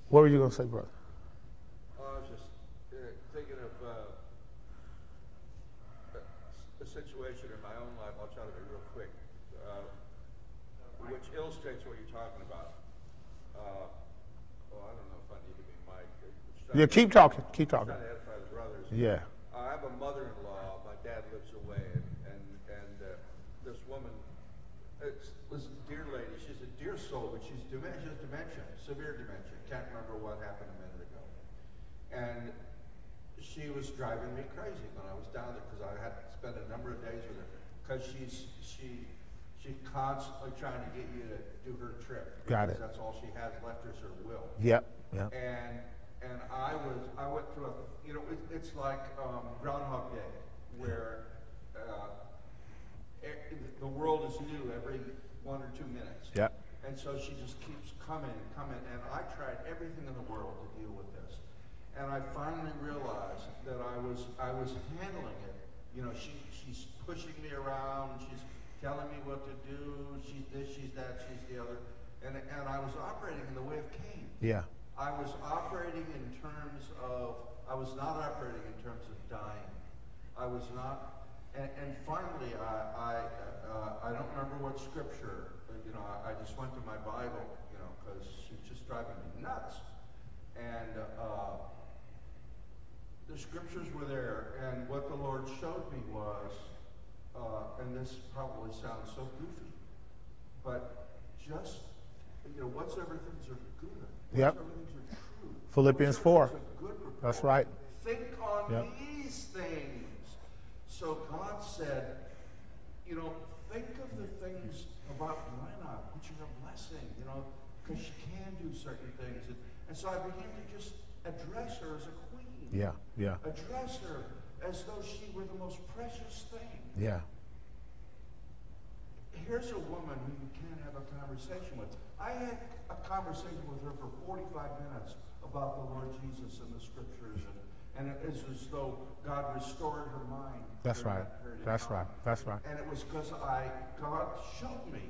What were you going to say, brother? illustrates what you're talking about. Uh, well, I don't know if I need to be Mike. Yeah, keep talking. Keep talking. Trying to edify the brothers. Yeah. I have a mother-in-law. My dad lives away, and and, and uh, this woman, it's this dear lady. She's a dear soul, but she's dementia. She has dementia, severe dementia. Can't remember what happened a minute ago. And she was driving me crazy when I was down there because I had spent a number of days with her because she's she she's constantly trying to get you to do her trip. Got it. That's all she has left is her will. Yep. Yep. And and I was I went through a you know it, it's like um, Groundhog Day where uh, e- the world is new every one or two minutes. Yep. And so she just keeps coming and coming, and I tried everything in the world to deal with this. And I finally realized that I was I was handling it. You know, she she's pushing me around, she's telling me what to do, she's this, she's that, she's the other. And and I was operating in the way of Cain. Yeah. I was operating in terms of, I was not operating in terms of dying. I was not, and, and finally, I, I, uh, I don't remember what scripture, you know, I, I just went to my Bible, you know, because she was just driving me nuts. And uh, the scriptures were there, and what the Lord showed me was, uh, and this probably sounds so goofy, but just, you know, whatsoever things are good, Yep. whatsoever things are true, Philippians 4. things of good report, That's right. Think on Yep. these things. So God said, you know, think of the things about Lena, which are a blessing, you know, because she can do certain things. And, and so I began to just address her as a queen. Yeah. Yeah. Address her as though she were the most precious thing. Yeah. Here's a woman who you can't have a conversation with. I had a conversation with her for 45 minutes about the Lord Jesus and the scriptures, and, and it is as though God restored her mind. That's right. that That's time. right. That's right. And it was because I God showed me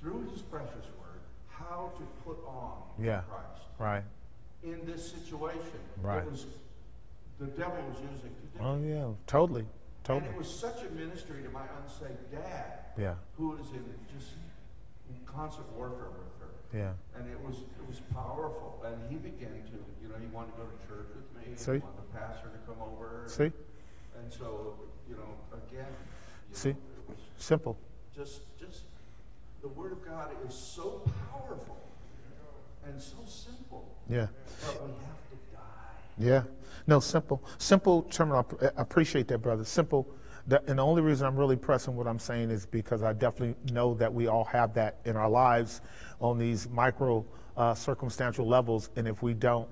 through His precious Word how to put on Yeah. Christ Right. in this situation. Right. It was the devil was using. Oh yeah. Totally. And Totally. it was such a ministry to my unsaved dad Yeah. who was in just constant warfare with her. Yeah. And it was it was powerful. And he began to, you know, he wanted to go to church with me. See? He wanted the pastor to come over. See. And so, you know, again, you See? know, Simple. just just the word of God is so powerful and so simple. Yeah. But we have to die. Yeah. No, simple. Simple terminal. I appreciate that, brother. Simple. The- And the only reason I'm really pressing what I'm saying is because I definitely know that we all have that in our lives on these micro uh, circumstantial levels. And if we don't,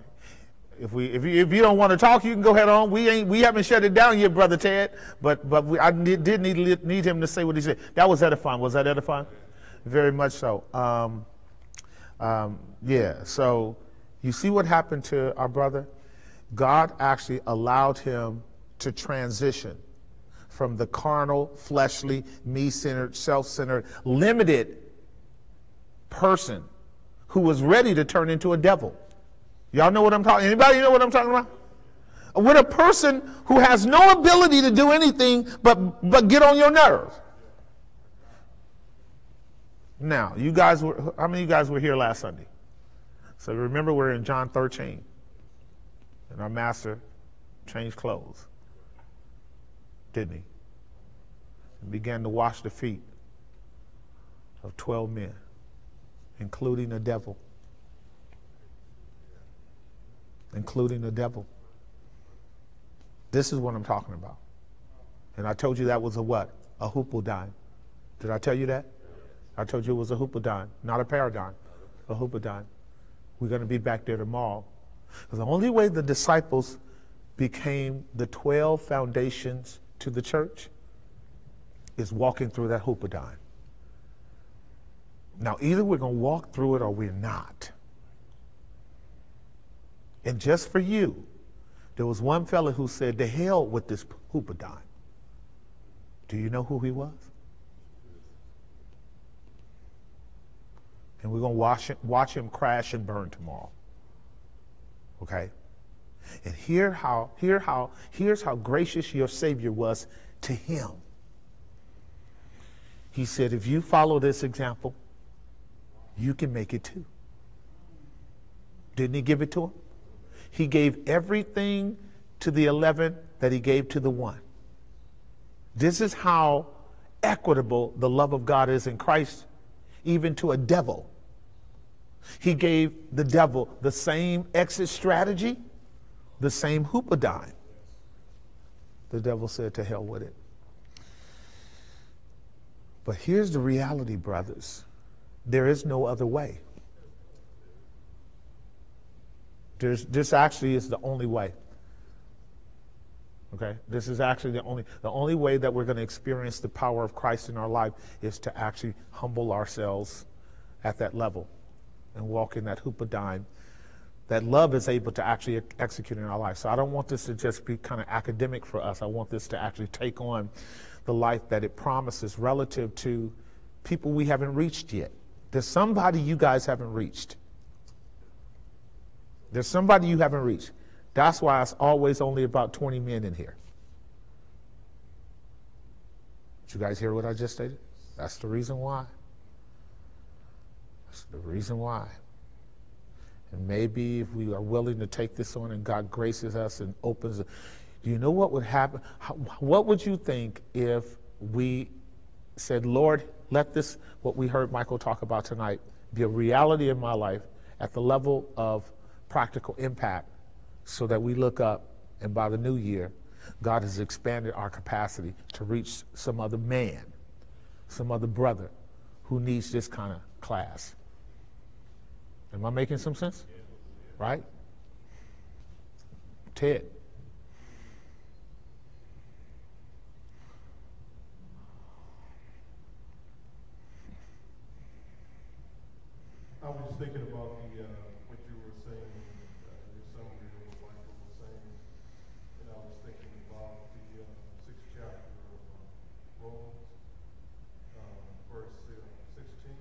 if we if you, if you don't want to talk, you can go ahead on. We ain't we haven't shut it down yet, brother Ted. But but we, I need, did need need him to say what he said. That was edifying. Was that edifying? Very much so. Um, um, yeah. So you see what happened to our brother? God actually allowed him to transition from the carnal, fleshly, me centered, self centered, limited person who was ready to turn into a devil. Y'all know what I'm talking Anybody know what I'm talking about? With a person who has no ability to do anything but, but get on your nerve. Now, you guys were, how many of you guys were here last Sunday? So remember, we're in John 13, and our master changed clothes, didn't he? And began to wash the feet of 12 men, including the devil. Including the devil. This is what I'm talking about. And I told you that was a what? A hoopodime. Did I tell you that? I told you it was a hoopodime, not a paradigm, a hoopodime. We're going to be back there tomorrow. The only way the disciples became the 12 foundations to the church is walking through that hoopodime. Now, either we're going to walk through it or we're not. And just for you, there was one fella who said, to hell with this hoopodime. Do you know who he was? and we're going to watch, watch him crash and burn tomorrow. Okay? And hear how, hear how, here's how gracious your Savior was to him. He said, if you follow this example, you can make it too. Didn't he give it to him? He gave everything to the 11 that he gave to the one. This is how equitable the love of God is in Christ, even to a devil. He gave the devil the same exit strategy, the same hoopadime. The devil said, To hell with it. But here's the reality, brothers there is no other way. There's, this actually is the only way. Okay? This is actually the only the only way that we're going to experience the power of Christ in our life is to actually humble ourselves at that level and walk in that hoopadime that love is able to actually execute in our life. So I don't want this to just be kind of academic for us. I want this to actually take on the life that it promises relative to people we haven't reached yet. There's somebody you guys haven't reached. There's somebody you haven't reached. That's why it's always only about 20 men in here. Did you guys hear what I just stated? That's the reason why. That's the reason why. And maybe if we are willing to take this on and God graces us and opens, do you know what would happen? What would you think if we said, Lord, let this, what we heard Michael talk about tonight, be a reality in my life at the level of practical impact so that we look up and by the new year, God has expanded our capacity to reach some other man, some other brother who needs this kind of class. Am I making some sense? Right? Ted. I was just thinking about the uh, what you were saying, uh, your summary of what Michael was saying, and I was thinking about the uh, sixth chapter of uh, Romans, uh, verse uh, 16,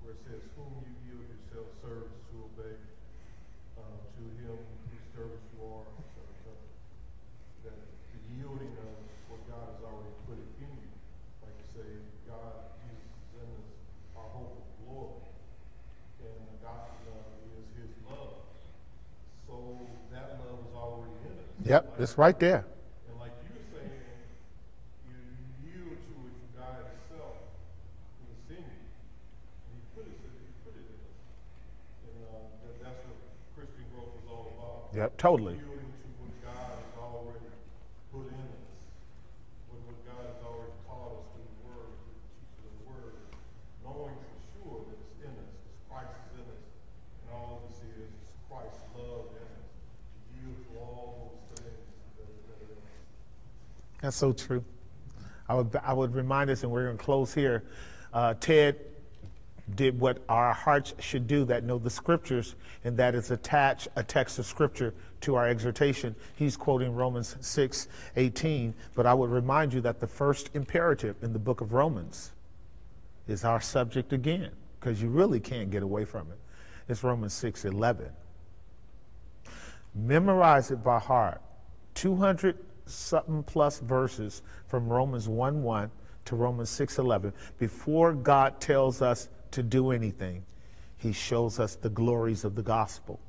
where it says, "Whom you yield yourselves servants to obey, uh, to him whose service you are." So, so that the yielding of what God has already put in you, like you say, God, Jesus is in us, our hope of glory and the gospel is his love. So that love is already in us. Yep, it's right there. And like you were saying, you yield to it, God himself is in you. And he put it, he put it in us. And uh, that, that's what Christian growth is all about. Yep, totally. Yielding to what God has already put in us. What, what God has already taught us through the word, through the word. Knowing for sure that it's in us, it's Christ is in us. And all of this is, is Christ's love in us. To yield to all those things that, that are in us. That's so true. I would, I would remind us, and we're going to close here. Uh, Ted did what our hearts should do that know the scriptures, and that is attach a text of scripture to our exhortation. He's quoting Romans 6 18. But I would remind you that the first imperative in the book of Romans is our subject again, because you really can't get away from it. It's Romans 6 11. Memorize it by heart. 200 something plus verses from Romans 1 1 to Romans 6 11. Before God tells us to do anything, He shows us the glories of the gospel.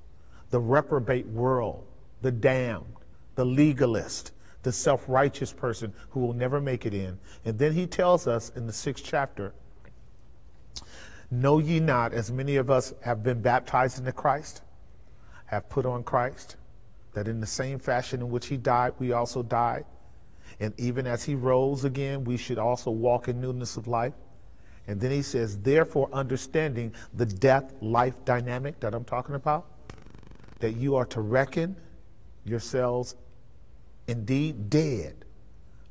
The reprobate world, the damned, the legalist, the self righteous person who will never make it in. And then He tells us in the sixth chapter Know ye not, as many of us have been baptized into Christ, have put on Christ, that in the same fashion in which he died, we also died. And even as he rose again, we should also walk in newness of life. And then he says, therefore, understanding the death life dynamic that I'm talking about, that you are to reckon yourselves indeed dead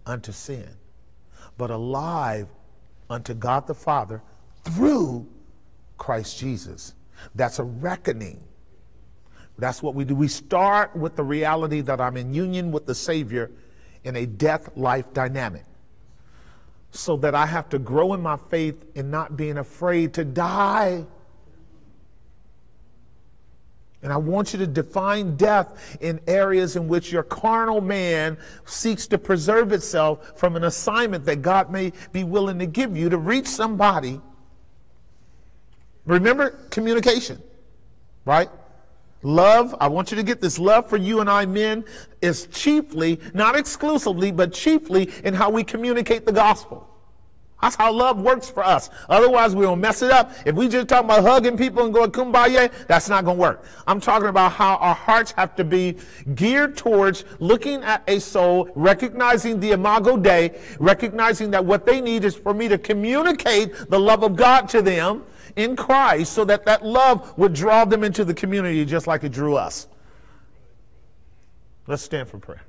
unto sin, but alive unto God the Father through Christ Jesus. That's a reckoning. That's what we do. We start with the reality that I'm in union with the Savior in a death life dynamic. So that I have to grow in my faith in not being afraid to die. And I want you to define death in areas in which your carnal man seeks to preserve itself from an assignment that God may be willing to give you to reach somebody Remember communication, right? Love, I want you to get this love for you and I men is chiefly, not exclusively, but chiefly in how we communicate the gospel. That's how love works for us. Otherwise, we'll mess it up. If we just talk about hugging people and going kumbaya, that's not going to work. I'm talking about how our hearts have to be geared towards looking at a soul, recognizing the imago Dei, recognizing that what they need is for me to communicate the love of God to them in Christ so that that love would draw them into the community just like it drew us. Let's stand for prayer.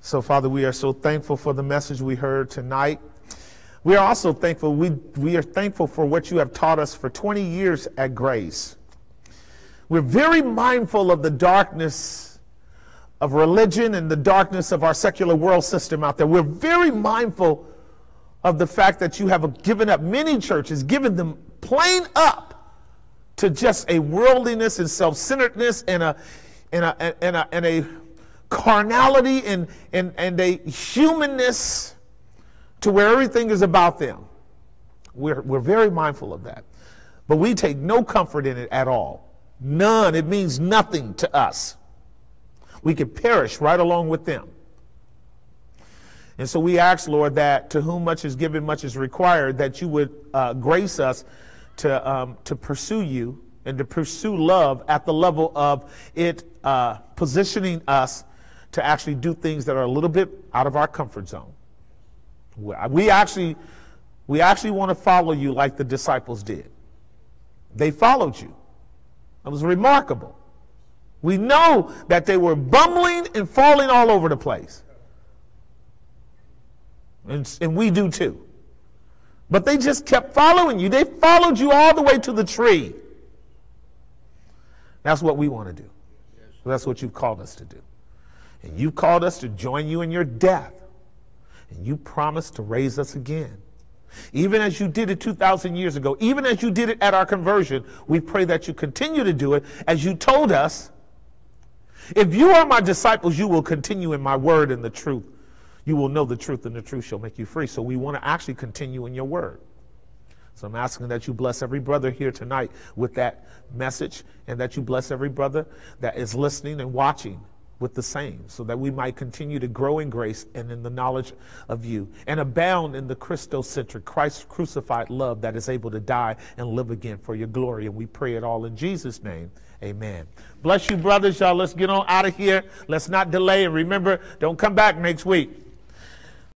So, Father, we are so thankful for the message we heard tonight. We are also thankful, we, we are thankful for what you have taught us for 20 years at Grace. We're very mindful of the darkness of religion and the darkness of our secular world system out there. We're very mindful of the fact that you have given up many churches, given them plain up to just a worldliness and self-centeredness and a, and a, and a, and a carnality and, and, and a humanness to where everything is about them. We're, we're very mindful of that. But we take no comfort in it at all. None. It means nothing to us. We could perish right along with them. And so we ask, Lord, that to whom much is given, much is required, that you would uh, grace us to, um, to pursue you and to pursue love at the level of it uh, positioning us to actually do things that are a little bit out of our comfort zone. We actually, we actually want to follow you like the disciples did. They followed you. It was remarkable. We know that they were bumbling and falling all over the place. And, and we do too. But they just kept following you. They followed you all the way to the tree. That's what we want to do. That's what you've called us to do. And you called us to join you in your death. And you promised to raise us again. Even as you did it 2,000 years ago, even as you did it at our conversion, we pray that you continue to do it as you told us. If you are my disciples, you will continue in my word and the truth. You will know the truth, and the truth shall make you free. So we want to actually continue in your word. So I'm asking that you bless every brother here tonight with that message, and that you bless every brother that is listening and watching with the same, so that we might continue to grow in grace and in the knowledge of you, and abound in the Christocentric, Christ crucified love that is able to die and live again for your glory. And we pray it all in Jesus' name. Amen. Bless you, brothers. Y'all, let's get on out of here. Let's not delay. And remember, don't come back next week.